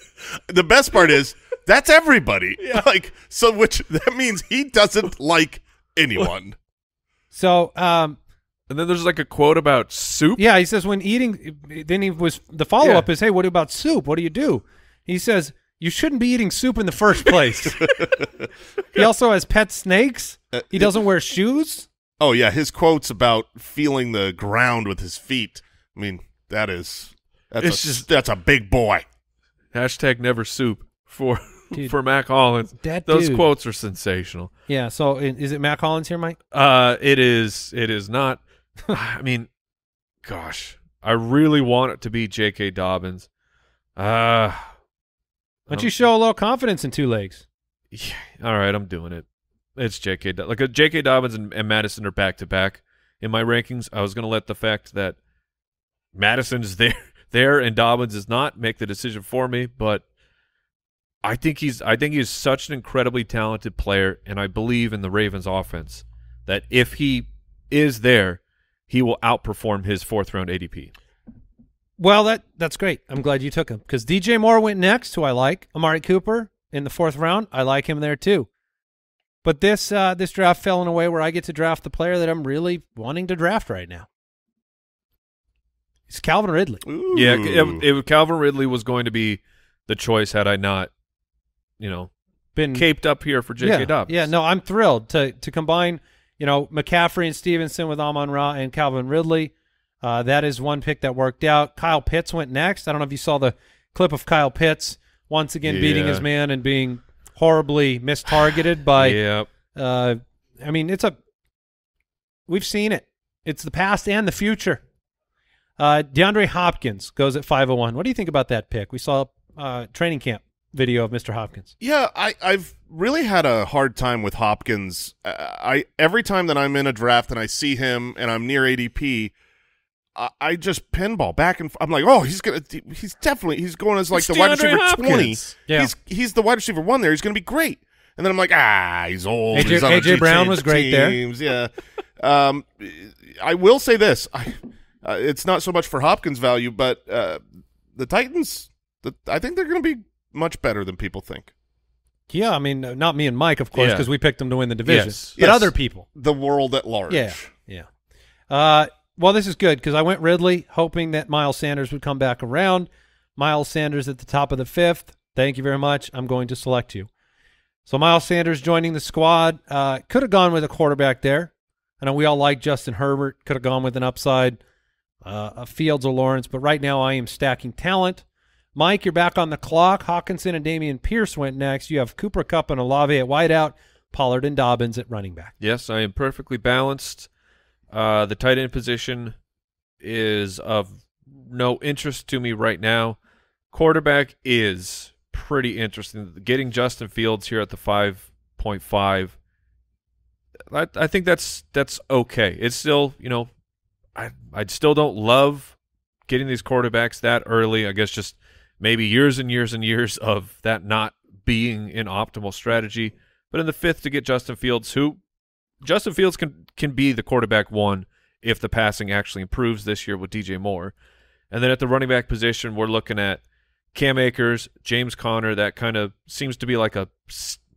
the best part is that's everybody. Like so, which that means he doesn't like anyone. So, um, And then there's like a quote about soup. yeah, he says when eating, then he was the follow up is, hey, what about soup? What do you do? He says you shouldn't be eating soup in the first place. he also has pet snakes. He doesn't wear shoes. Oh yeah, his quotes about feeling the ground with his feet. I mean, that is that's It's a, just- that's a big boy. Hashtag never soup for Dude. for Mack Hollins. That Those dude. quotes are sensational. Yeah. So is it Mack Hollins here, Mike? Uh, it is. It is not. I mean, gosh, I really want it to be J.K. Dobbins. Uh, Why don't you show a little confidence in two legs? yeah, all right, I'm doing it. It's J.K. Do- Like uh, J.K. Dobbins and, and Mattison are back to back in my rankings. I was going to let the fact that Mattison's there, there, and Dobbins is not make the decision for me, but. I think he's I think he's such an incredibly talented player, and I believe in the Ravens offense that if he is there, he will outperform his fourth round ADP. Well, that that's great. I'm glad you took him because DJ Moore went next, who I like. Amari Cooper in the fourth round, I like him there too. But this uh, this draft fell in a way where I get to draft the player that I'm really wanting to draft right now. It's Calvin Ridley. Ooh. Yeah, if, if Calvin Ridley was going to be the choice had I not, you know, Been caped up here for J.K. yeah, Dobbins. Yeah, no, I'm thrilled to to combine, you know, McCaffrey and Stevenson with Amon Ra and Calvin Ridley. Uh, that is one pick that worked out. Kyle Pitts went next. I don't know if you saw the clip of Kyle Pitts once again beating his man and being horribly mistargeted by. yeah. Uh, I mean, it's a. We've seen it. It's the past and the future. Uh, DeAndre Hopkins goes at 501. What do you think about that pick? We saw uh, training camp video of Mr. Hopkins. Yeah, I, I've really had a hard time with Hopkins. Uh, I every time that I'm in a draft and I see him and I'm near ADP, I, I just pinball back and f- I'm like, oh, he's gonna, he's definitely, he's going as like It's the wide DeAndre receiver twenty. Yeah. He's he's the wide receiver one there. He's gonna be great. And then I'm like, ah, he's old. AJ he's on AJ Brown was great there. Yeah. um, I will say this: I, uh, it's not so much for Hopkins' value, but uh, the Titans. The, I think they're going to be much better than people think. Yeah, I mean, uh, not me and Mike, of course, Yeah. because we picked them to win the division. Yes. But Yes. other people. The world at large. Yeah, yeah. Uh, well, this is good because I went Ridley, hoping that Miles Sanders would come back around. Miles Sanders at the top of the fifth. Thank you very much. I'm going to select you. So Miles Sanders joining the squad. Uh, could have gone with a quarterback there. I know we all like Justin Herbert. Could have gone with an upside, uh, a Fields or Lawrence. But right now I am stacking talent. Mike, you're back on the clock. Hockenson and Dameon Pierce went next. You have Cooper Kupp and Olave at wideout, Pollard and Dobbins at running back. Yes, I am perfectly balanced. Uh, the tight end position is of no interest to me right now. Quarterback is pretty interesting. Getting Justin Fields here at the five point five, I, I think that's that's okay. It's still you know, I I still don't love getting these quarterbacks that early. I guess just maybe years and years and years of that not being an optimal strategy. But in the fifth to get Justin Fields, who Justin Fields can can be the quarterback one if the passing actually improves this year with DJ Moore. And then at the running back position, we're looking at Cam Akers, James Conner. That kind of seems to be like a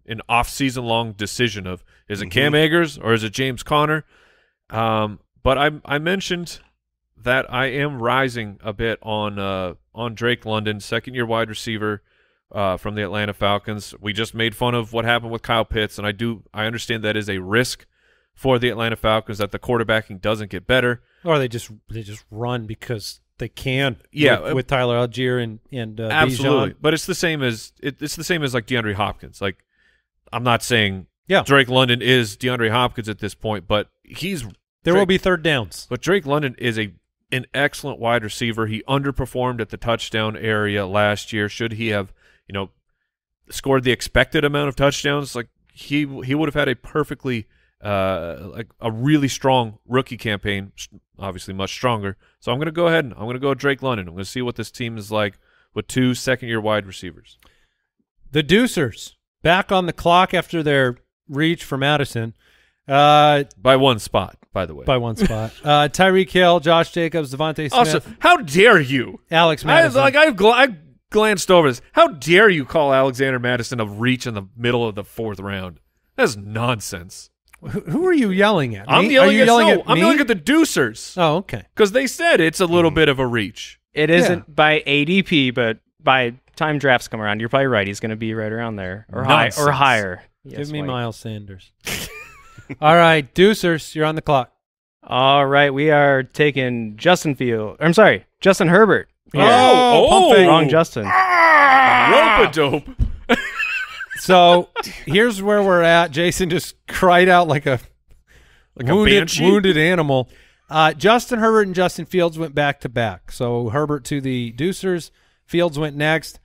an off season long decision of is it Cam Akers or is it James Conner? Um, but I I mentioned that I am rising a bit on uh, on Drake London, second year wide receiver uh, from the Atlanta Falcons. We just made fun of what happened with Kyle Pitts, and I do I understand that is a risk for the Atlanta Falcons that the quarterbacking doesn't get better. Or they just they just run because they can. Yeah, with, uh, with Tyler Allgeier and and uh, Absolutely, Bijan. but it's the same as it, it's the same as like DeAndre Hopkins. Like I'm not saying Yeah. Drake London is DeAndre Hopkins at this point, but he's There Drake- will be third downs. But Drake London is a an excellent wide receiver. He underperformed at the touchdown area last year. Should he have, you know, scored the expected amount of touchdowns, like he he would have had a perfectly uh like a really strong rookie campaign, obviously much stronger. So I'm going to go ahead and I'm going to go with Drake London. I'm going to see what this team is like with two second year wide receivers. The Ducers back on the clock after their reach for Mattison uh, By one spot, by the way. by one spot. uh, Tyreek Hill, Josh Jacobs, DeVonta Smith, also, how dare you? Alex I, Mattison. like I've gl- I glanced over this. How dare you call Alexander Mattison a reach in the middle of the fourth round? That's nonsense. Who, who are you yelling at? I'm Me? yelling, are you at, yelling no, at I'm yelling at the Ducers Oh, okay. because they said it's a little bit of a reach. It Yeah. isn't by ADP, but by time drafts come around, you're probably right. He's going to be right around there or high or Nonsense. higher. Give me Mike. Miles Sanders. All right, Ducers, you're on the clock. All right, we are taking Justin Field. I'm sorry, Justin Herbert. Oh, Oh, oh. Wrong Justin. Ah, Rope a dope. So here's where we're at. Jason just cried out like a Like a wounded, banshee? wounded animal. Uh, Justin Herbert and Justin Fields went back to back. So Herbert to the Ducers. Fields went next.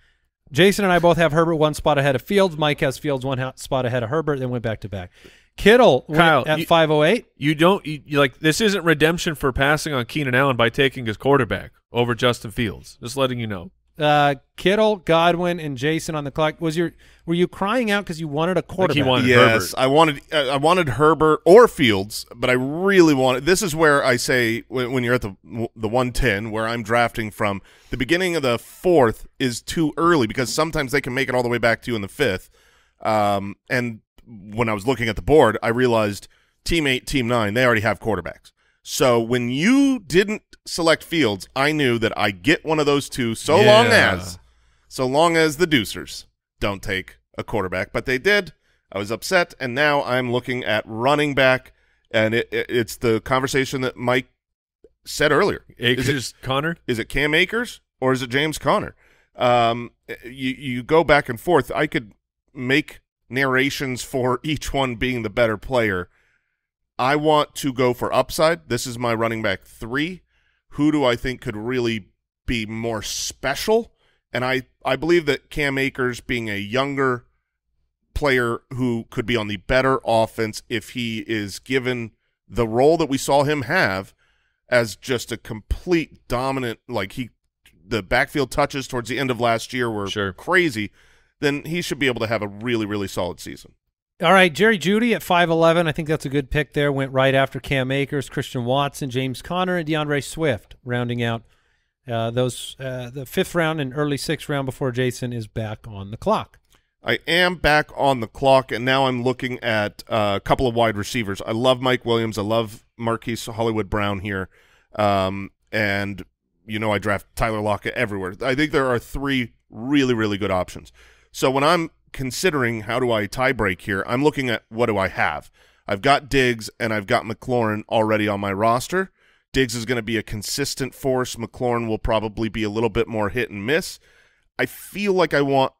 Jason and I both have Herbert one spot ahead of Fields. Mike has Fields one spot ahead of Herbert. Then went back to back. Kittle Kyle, at you- 508. You don't you, you like this isn't redemption for passing on Keenan Allen by taking his quarterback over Justin Fields. Just letting you know. Uh, Kittle, Godwin, and Jason on the clock. Was your were you crying out because you wanted a quarterback? wanted- yes, Herbert. I wanted uh, I wanted Herbert or Fields, but I really wanted. This is where I say when, when you're at the the 110, where I'm drafting from the beginning of the fourth is too early because sometimes they can make it all the way back to you in the fifth. Um, and when I was looking at the board, I realized team eight, team nine, they already have quarterbacks. So when you didn't select Fields, I knew that I get one of those two so long as so long as the Ducers don't take a quarterback. But they did. I was upset, and now I'm looking at running back, and it, it, it's the conversation that Mike said earlier. Is it, Conner. is it Cam Akers or is it James Conner? Um, you you go back and forth. I could make narrations for each one being the better player. I want to go for upside. This is my running back three. Who do I think could really be more special? And I, I believe that Cam Akers being a younger player who could be on the better offense if he is given the role that we saw him have as just a complete dominant, like he, the backfield touches towards the end of last year were Sure. crazy, then he should be able to have a really, really solid season. All right, Jerry Jeudy at 5'11. I think that's a good pick there. Went right after Cam Akers, Christian Watson, James Conner, and D'Andre Swift, rounding out uh, those uh, the fifth round and early sixth round before Jason is back on the clock. I am back on the clock, and now I'm looking at uh, a couple of wide receivers. I love Mike Williams. I love Marquise Hollywood Brown here. Um, and, you know, I draft Tyler Lockett everywhere. I think there are three really, really good options. So when I'm considering how do I tie break here, I'm looking at what do I have. I've got Diggs and I've got McLaurin already on my roster. Diggs is going to be a consistent force. McLaurin will probably be a little bit more hit and miss. I feel like I want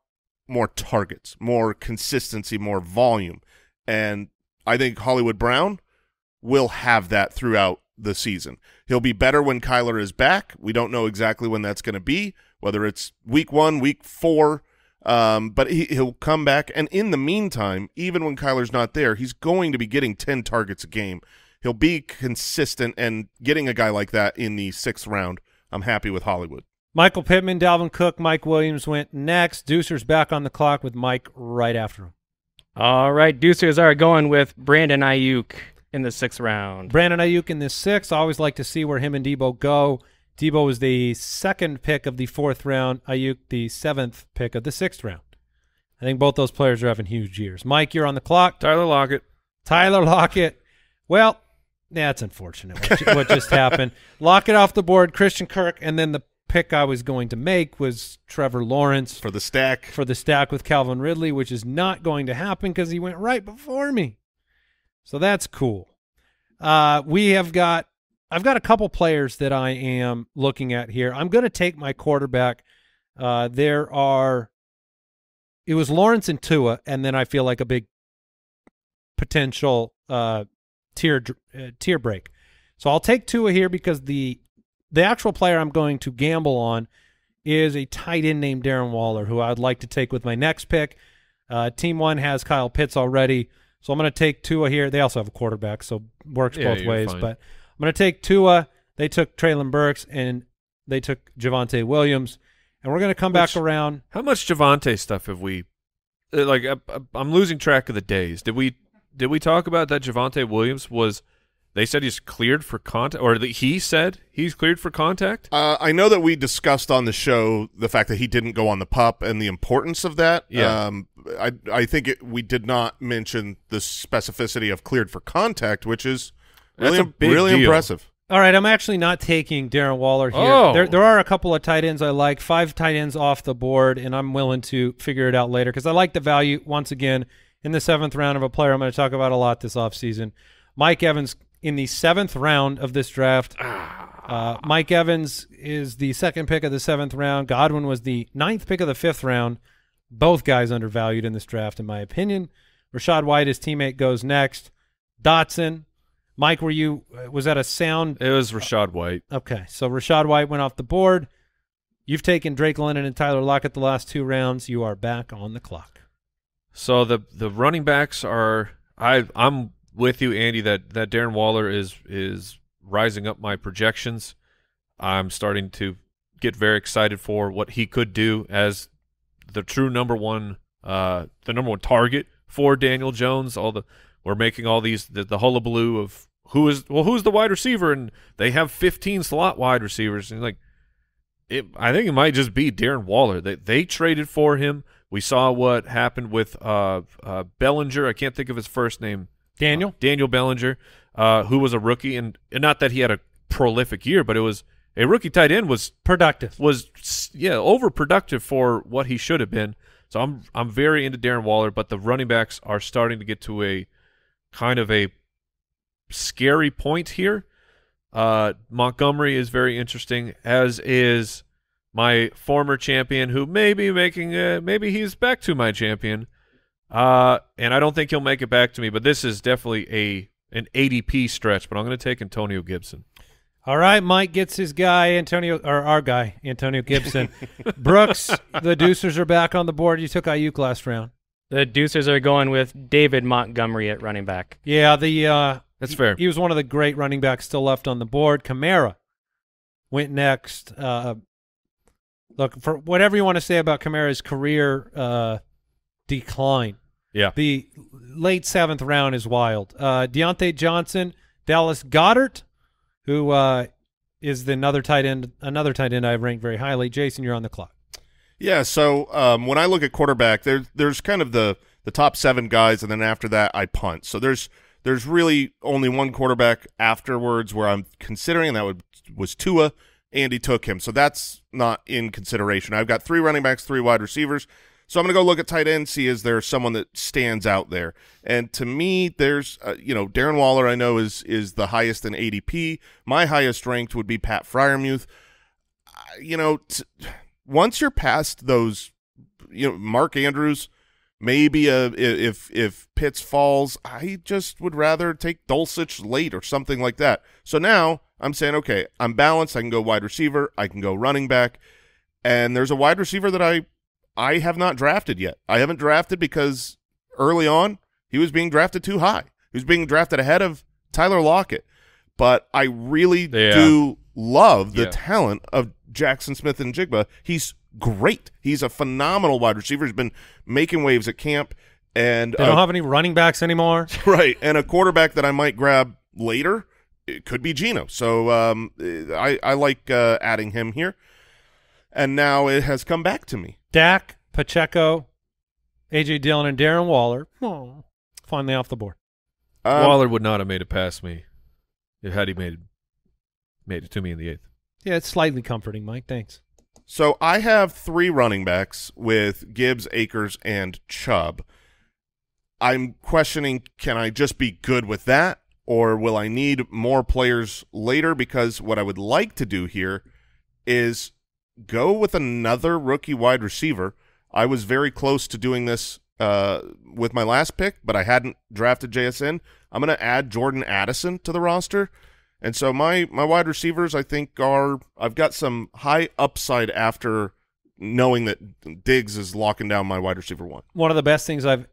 more targets, more consistency, more volume. And I think Hollywood Brown will have that throughout the season. He'll be better when Kyler is back. We don't know exactly when that's going to be, whether it's week one, week four, um, but he, he'll come back. And in the meantime, even when Kyler's not there, he's going to be getting 10 targets a game. He'll be consistent and getting a guy like that in the sixth round. I'm happy with Hollywood. Michael Pittman, Dalvin Cook, Mike Williams went next. Ducer's back on the clock with Mike right after him. All right, Ducers are going with Brandon Aiyuk in the sixth round. Brandon Aiyuk in the sixth. I always like to see where him and Debo go. Debo was the second pick of the fourth round. Aiyuk the seventh pick of the sixth round. I think both those players are having huge years. Mike, you're on the clock. Tyler Lockett. Tyler Lockett. Well, that's unfortunate what, what just happened. Lockett off the board, Christian Kirk, and then the pick I was going to make was Trevor Lawrence For the stack, for the stack with Calvin Ridley, which is not going to happen because he went right before me. So that's cool. Uh, we have got, I've got a couple players that I am looking at here. I'm going to take my quarterback. Uh, there are, it was Lawrence and Tua, and then I feel like a big potential uh, tier uh, tier break. So I'll take Tua here because the the actual player I'm going to gamble on is a tight end named Darren Waller, who I'd like to take with my next pick. Uh, team one has Kyle Pitts already, so I'm going to take Tua here. They also have a quarterback, so works Yeah, both ways. fine. But I'm going to take Tua. They took Treylon Burks and they took Javonte Williams, and we're going to come back around. How much Javonte stuff have we? uh, Like, I, I- I'm losing track of the days. Did we? Did we talk about that Javonte Williams was? They said he's cleared for contact, or that he said he's cleared for contact. Uh, I know that we discussed on the show the fact that he didn't go on the pup and the importance of that. Yeah. Um, I I think it, we did not mention the specificity of cleared for contact, which is That's really a big really deal. impressive. All right, I'm actually not taking Darren Waller here. Oh. There, there are a couple of tight ends I like, five tight ends off the board, and I'm willing to figure it out later because I like the value once again in the seventh round of a player I'm going to talk about a lot this offseason. Mike Evans in the seventh round of this draft. Uh, Mike Evans is the second pick of the seventh round. Godwin was the ninth pick of the fifth round. Both guys undervalued in this draft, in my opinion. Rachaad White, his teammate, goes next. Dotson. Mike, were you uh, was that a sound It was Rachaad White. Okay, so Rachaad White went off the board. You've taken Drake London and Tyler Lockett the last two rounds. You are back on the clock. So the the running backs are I I'm with you, Andy. That that Darren Waller is is rising up my projections. I'm starting to get very excited for what he could do as the true number one uh the number one target for Daniel Jones. All the we're making all these the, the hullabaloo of who is well who's the wide receiver and they have 15 slot wide receivers and like it, I think it might just be Darren Waller. They they traded for him. We saw what happened with uh, uh, Bellinger. I can't think of his first name. Daniel? Uh, Daniel Bellinger, uh, who was a rookie, and, and not that he had a prolific year, but it was a rookie tight end was Productive. was yeah overproductive for what he should have been. So I'm I'm very into Darren Waller, but the running backs are starting to get to a kind of a scary point here. Uh, Montgomery is very interesting, as is my former champion, who may be making uh, maybe he's back to my champion. Uh, and I don't think he'll make it back to me, but this is definitely a an ADP stretch. But I'm going to take Antonio Gibson. All right, Mike gets his guy, Antonio, or our guy, Antonio Gibson. Brooks, the Ducers are back on the board. You took Aiyuk last round. The Ducers are going with David Montgomery at running back. Yeah, the uh, That's fair. He was one of the great running backs still left on the board. Kamara went next. Uh, look, for whatever you want to say about Kamara's career uh, decline, yeah. the late seventh round is wild. Uh, Diontae Johnson, Dallas Goedert, who uh, is the another tight end, another tight end I've ranked very highly. Jason, you're on the clock. Yeah, so um, when I look at quarterback, there's there's kind of the the top seven guys, and then after that, I punt. So there's there's really only one quarterback afterwards where I'm considering, and that would, was Tua. Andy took him, so that's not in consideration. I've got three running backs, three wide receivers. So I'm going to go look at tight end, see is there someone that stands out there. And to me, there's uh, you know Darren Waller. I know is is the highest in ADP. My highest ranked would be Pat Freiermuth. Uh, you know, once you're past those, you know, Mark Andrews, maybe uh, a if if Pitts falls, I just would rather take Dulcich late or something like that. So now I'm saying, okay, I'm balanced. I can go wide receiver. I can go running back, and there's a wide receiver that I I have not drafted yet. I haven't drafted because early on he was being drafted too high. He was being drafted ahead of Tyler Lockett, but I really Yeah. do love the Yeah. talent of Jaxon Smith-Njigba. He's great. He's a phenomenal wide receiver. He's been making waves at camp, and They uh, don't have any running backs anymore. right, and a quarterback that I might grab later. It could be Gino. So um, I I like uh, adding him here, and now it has come back to me. Dak, Pacheco, AJ Dillon, and Darren Waller. Oh, finally off the board. Um, Waller would not have made it past me if had he made made it to me in the eighth. Yeah, it's slightly comforting, Mike. Thanks. So I have three running backs with Gibbs, Akers, and Chubb. I'm questioning can I just be good with that or will I need more players later because what I would like to do here is go with another rookie wide receiver. I was very close to doing this uh, with my last pick, but I hadn't drafted JSN. I'm going to add Jordan Addison to the roster. And so my my wide receivers, I think, are I've got some high upside after knowing that Diggs is locking down my wide receiver one. One of the best things I've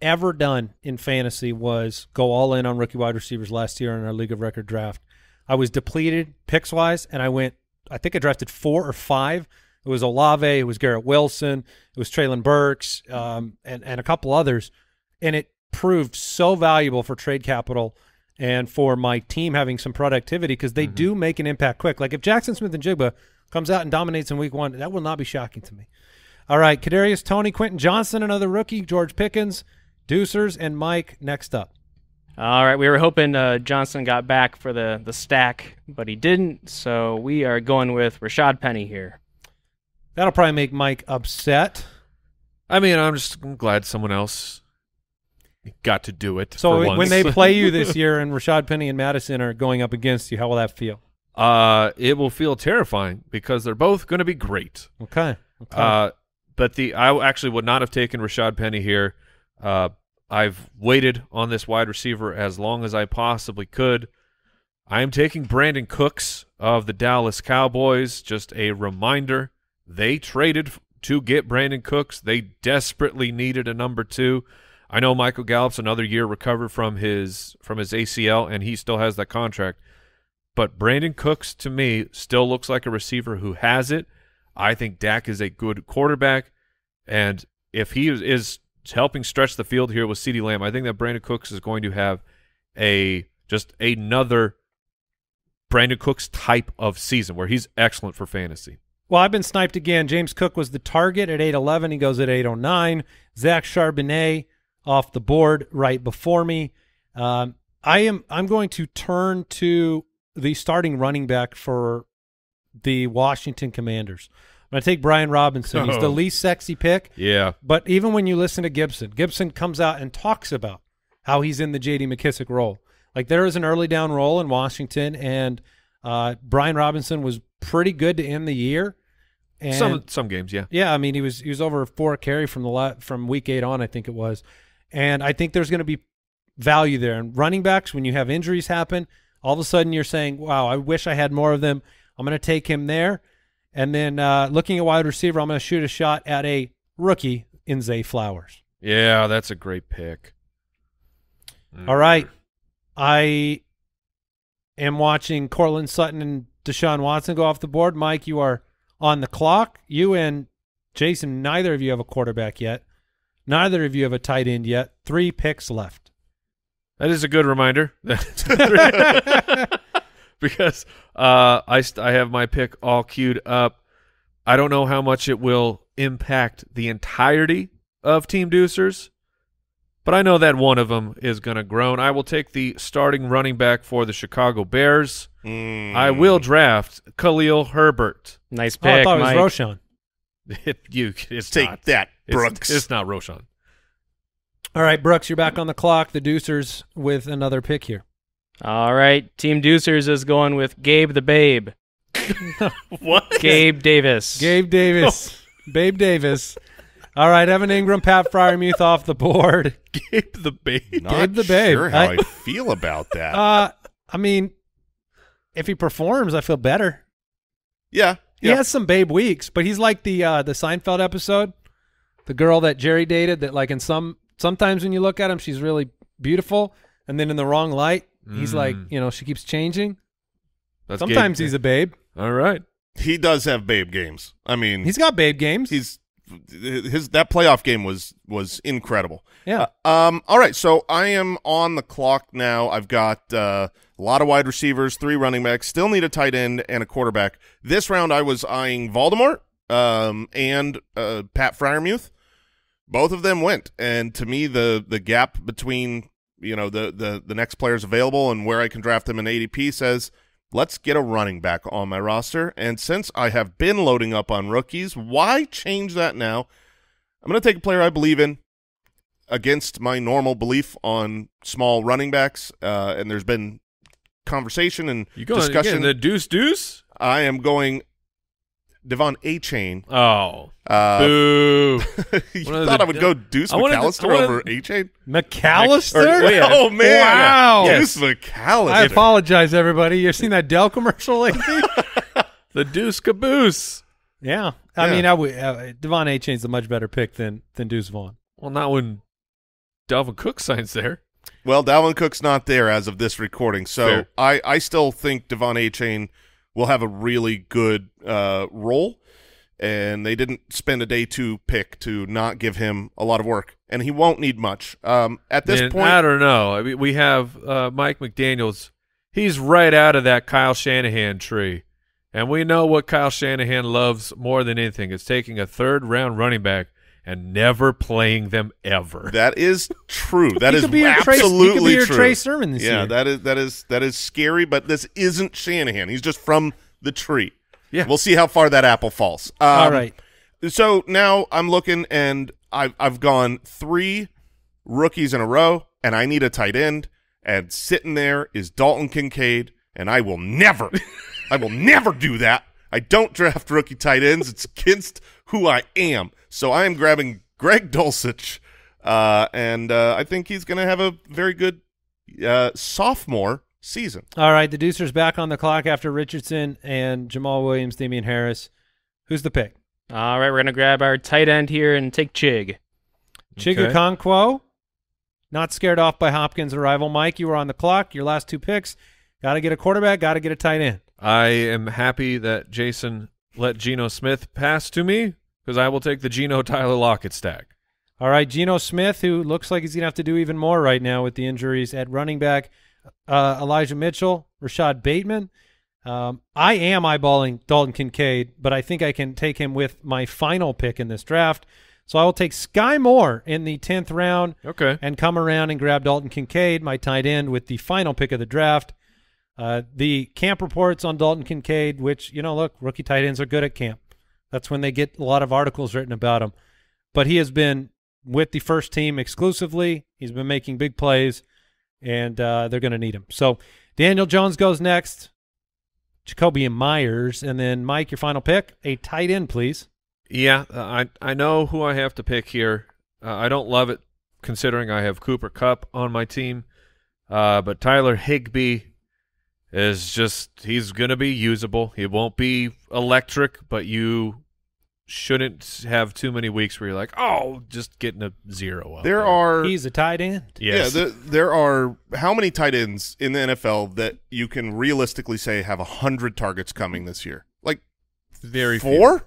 ever done in fantasy was go all in on rookie wide receivers last year in our league of record draft. I was depleted picks wise, and I went. I think I drafted four or five. It was Olave, it was Garrett Wilson, it was Treylon Burks, um, and and a couple others, and it proved so valuable for trade capital and for my team having some productivity because they do make an impact quick. Like if Jaxon Smith-Njigba comes out and dominates in week one, that will not be shocking to me. All right, Kadarius Toney, Quentin Johnston, another rookie, George Pickens, Ducers, and Mike next up. All right, we were hoping uh, Johnston got back for the the stack, but he didn't. So we are going with Rashad Penny here. That'll probably make Mike upset. I mean, I'm just glad someone else got to do it. So when they play you this year and Rashad Penny and Mattison are going up against you, how will that feel? uh, it will feel terrifying because they're both going to be great. Okay. okay. Uh, but the I actually would not have taken Rashad Penny here. Uh, I've waited on this wide receiver as long as I possibly could. I am taking Brandin Cooks of the Dallas Cowboys. Just a reminder, they traded to get Brandin Cooks. They desperately needed a number two. I know Michael Gallup's another year recovered from his from his ACL, and he still has that contract. But Brandin Cooks, to me, still looks like a receiver who has it. I think Dak is a good quarterback, and if he is, helping stretch the field here with CeeDee Lamb, I think that Brandin Cooks is going to have a just another Brandin Cooks type of season where he's excellent for fantasy. Well, I've been sniped again. James Cook was the target at 811. He goes at 809. Zach Charbonnet off the board right before me. Um, I am I'm going to turn to the starting running back for the Washington Commanders. I'm going to take Brian Robinson. He's the Oh. least sexy pick. Yeah, But even when you listen to Gibson, Gibson comes out and talks about how he's in the J.D. McKissic role. Like there is an early down role in Washington, and uh, Brian Robinson was pretty good to end the year. And some some games, yeah. yeah, I mean he was he was over four carry from the la- from week eight on, I think it was, and I think there's going to be value there. And running backs, when you have injuries happen, all of a sudden you're saying, "Wow, I wish I had more of them." I'm going to take him there, and then uh, looking at wide receiver, I'm going to shoot a shot at a rookie in Zay Flowers. Yeah, that's a great pick. All right, I am watching Courtland Sutton and Deshaun Watson go off the board. Mike, you are on the clock. You and Jason, neither of you have a quarterback yet. Neither of you have a tight end yet. Three picks left. That is a good reminder. because uh, I st- I have my pick all queued up. I don't know how much it will impact the entirety of Team Ducers, but I know that one of them is going to groan. I will take the starting running back for the Chicago Bears. Mm. I will draft Khalil Herbert. Nice pick. Oh, I thought it was Mike. Roshan. It, you, it's take not. that, Brooks. It's, not Roshan. All right, Brooks, you're back on the clock. The Ducers with another pick here. All right, Team Ducers is going with Gabe the Babe. What? Gabe Davis. Gabe Davis. Babe Davis. All right, Evan Engram, Pat Freiermuth off the board. Gabe the baby. Not Gabe the Babe. Sure, how I- I, feel about that. Uh, I mean, if he performs, I feel better. yeah, He yeah. has some babe weeks, but he's like the uh, the Seinfeld episode, the girl that Jerry dated. That like in some sometimes when you look at him, she's really beautiful, and then in the wrong light, he's like Mm. you know she keeps changing. That's Sometimes Gabe. he's a babe. All right. he does have babe games. I mean, He's got babe games. he's his that playoff game was was incredible. yeah. Um. All right. So I am on the clock now. I've got uh, a lot of wide receivers, three running backs. Still need a tight end and a quarterback. This round, I was eyeing Voldemort um, and uh, Pat Freiermuth. Both of them went, and to me, the the gap between you know the the the next players available and where I can draft them in ADP says. Let's get a running back on my roster. And since I have been loading up on rookies, why change that now? I'm going to take a player I believe in against my normal belief on small running backs, uh, and there's been conversation and You going discussion. again, the deuce deuce? I am going De'Von Achane. Oh. Uh, Boo. you One thought the- I would go Deuce I McAllister I wanted- over Achane? McAllister. Or- yeah. Oh man! Wow. Deuce McAllister. I apologize, everybody. You've seen that Dell commercial lately? the deuce caboose. yeah. I Yeah. mean, I would. Uh, De'Von Achane's a much better pick than than Deuce Vaughn. Well, not when Dalvin Cook signs there. Well, Dalvin Cook's not there as of this recording, so Fair. I, I still think De'Von Achane will have a really good uh, role, and they didn't spend a day two pick to not give him a lot of work, and he won't need much. Um, at this Man, point, I don't know. I mean, we have uh, Mike McDaniel's. He's right out of that Kyle Shanahan tree. And we know what Kyle Shanahan loves more than anything. It's taking a third round running back and never playing them ever. that is true. That is could be your Trey- he could absolutely be your true. Trey Sermon this yeah, year. that is that is that is scary, but this isn't Shanahan. He's just from the tree. Yeah. we'll see how far that apple falls. Um, All right. So now I'm looking, and I've I've gone three rookies in a row, and I need a tight end. And sitting there is Dalton Kincaid, and I will never, I will never do that. I don't draft rookie tight ends. It's against who I am. So I am grabbing Greg Dulcich, uh, and uh, I think he's going to have a very good uh, sophomore season. All right. The Ducer's back on the clock after Richardson and Jamaal Williams, Damien Harris. Who's the pick? All right, we're gonna grab our tight end here and take Chig. Chigga Okay. Conquo. Not scared off by Hopkins' arrival. Mike, you were on the clock. Your last two picks. Got to get a quarterback. Got to get a tight end. I am happy that Jason let Geno Smith pass to me because I will take the Geno Tyler Lockett stack. All right, Geno Smith, who looks like he's going to have to do even more right now with the injuries at running back. Uh, Elijah Mitchell, Rashod Bateman. Um, I am eyeballing Dalton Kincaid, but I think I can take him with my final pick in this draft. So I will take Sky Moore in the 10th round Okay. and come around and grab Dalton Kincaid, my tight end, with the final pick of the draft. Uh, the camp reports on Dalton Kincaid, which, you know, look, rookie tight ends are good at camp. That's when they get a lot of articles written about him. But he has been with the first team exclusively. He's been making big plays, and uh, they're going to need him. So Daniel Jones goes next, Jakobi and Meyers, and then Mike, your final pick, a tight end, please. Yeah, I I know who I have to pick here. Uh, I don't love it considering I have Cooper Kupp on my team, uh, but Tyler Higbee is just he's gonna be usable. He won't be electric, but you shouldn't have too many weeks where you're like, oh, just getting a zero. Out There there are He's a tight end. yes. Yeah, the, there are how many tight ends in the NFL that you can realistically say have a hundred targets coming this year? Like very few. four?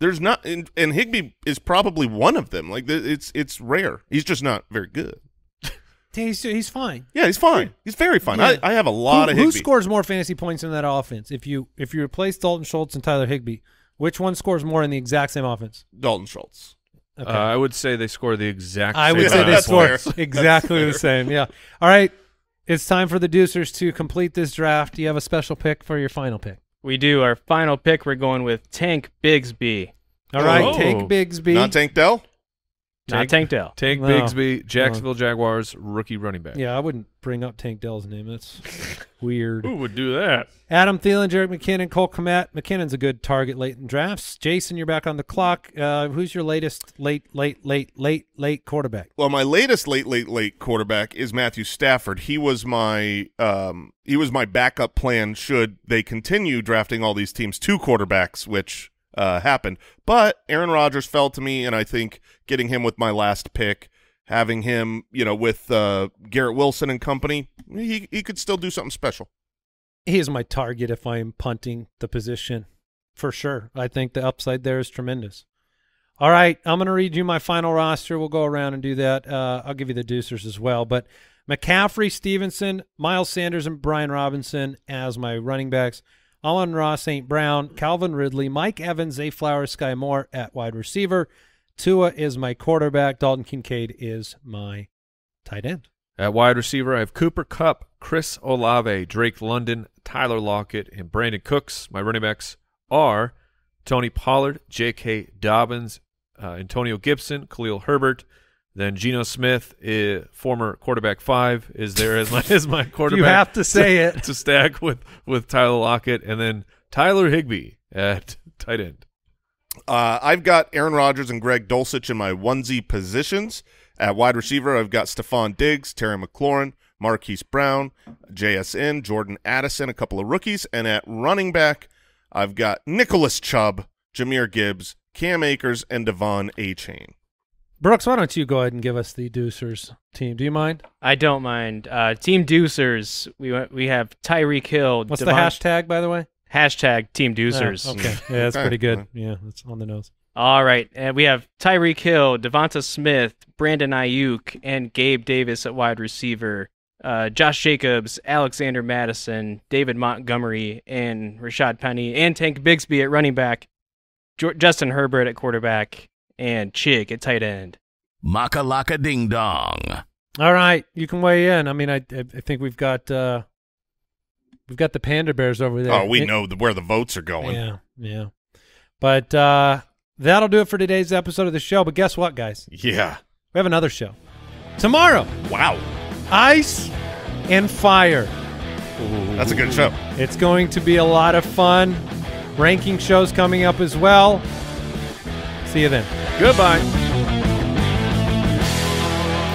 There's not, and, and Higbee is probably one of them. Like it's it's rare. He's just not very good. He's, he's fine. Yeah, he's fine. He's very fine. Yeah. I, I have a lot who, of who scores more fantasy points in that offense? If you if you replace Dalton Schultz and Tyler Higbee, which one scores more in the exact same offense? Dalton Schultz. Okay. Uh, I would say they score the exact. Same. I would say they score exactly the same. Yeah. All right. It's time for the Deucers to complete this draft. Do you have a special pick for your final pick? We do our final pick. We're going with Tank Bigsby, All right. Oh. Take Bigsby. Not Tank Dell. Not Tank- Tank Dell. Tank No. Bigsby, Jacksonville Jaguars rookie running back. yeah, I wouldn't bring up Tank Dell's name. That's weird. Who would do that? Adam Thielen, Jerick McKinnon, Cole Kmet. McKinnon's a good target late in drafts. Jason, you're back on the clock. Uh, who's your latest late, late, late, late, late quarterback? Well, my latest late, late, late quarterback is Matthew Stafford. He was my um, he was my backup plan should they continue drafting all these teams two quarterbacks, which uh, happened. But Aaron Rodgers fell to me, and I think getting him with my last pick, having him, you know, with uh, Garrett Wilson and company, he he could still do something special. He is my target if I'm punting the position, for sure. I think the upside there is tremendous. All right, I'm going to read you my final roster. We'll go around and do that. Uh, I'll give you the Ducers as well. But McCaffrey, Stevenson, Miles Sanders, and Brian Robinson as my running backs. Amon-Ra, St. Brown, Calvin Ridley, Mike Evans, A. Flowers, Sky Moore at wide receiver. Tua is my quarterback. Dalton Kincaid is my tight end. At wide receiver, I have Cooper Kupp, Chris Olave, Drake London, Tyler Lockett, and Brandin Cooks. My running backs are Tony Pollard, J.K. Dobbins, uh, Antonio Gibson, Khalil Herbert. Then Geno Smith, uh, former quarterback five, is there as my as my quarterback. You have to say it. to stack with with Tyler Lockett, and then Tyler Higbee at tight end. Uh, I've got Aaron Rodgers and Greg Dulcich in my onesie positions. At wide receiver, I've got Stefon Diggs, Terry McLaurin, Marquise Brown, JSN, Jordan Addison, a couple of rookies. And at running back, I've got Nicholas Chubb, Jahmyr Gibbs, Cam Akers, and De'Von Achane. Brooks, why don't you go ahead and give us the Ducers team? Do you mind? I don't mind. Uh, Team Ducers. We went- we have Tyreek Hill. What's Devon- the hashtag, by the way? Hashtag Team Ducers. Oh, okay. Yeah, that's Okay. pretty good. Yeah, that's on the nose. All right, and we have Tyreek Hill, DeVonta Smith, Brandon Aiyuk, and Gabe Davis at wide receiver. Uh, Josh Jacobs, Alexander Mattison, David Montgomery, and Rashad Penny, and Tank Bigsby at running back. Jo- Justin Herbert at quarterback, and Chig at tight end. Makalaka Ding Dong. All right, you can weigh in. I mean, I I I think we've got uh we've got the Panda Bears over there. Oh, we It- know the, where the votes are going. Yeah, yeah. But uh that'll do it for today's episode of the show. But guess what, guys? Yeah. We have another show tomorrow. Wow. Ice and fire. That's a good show. It's going to be a lot of fun. Ranking shows coming up as well. See you then. Goodbye.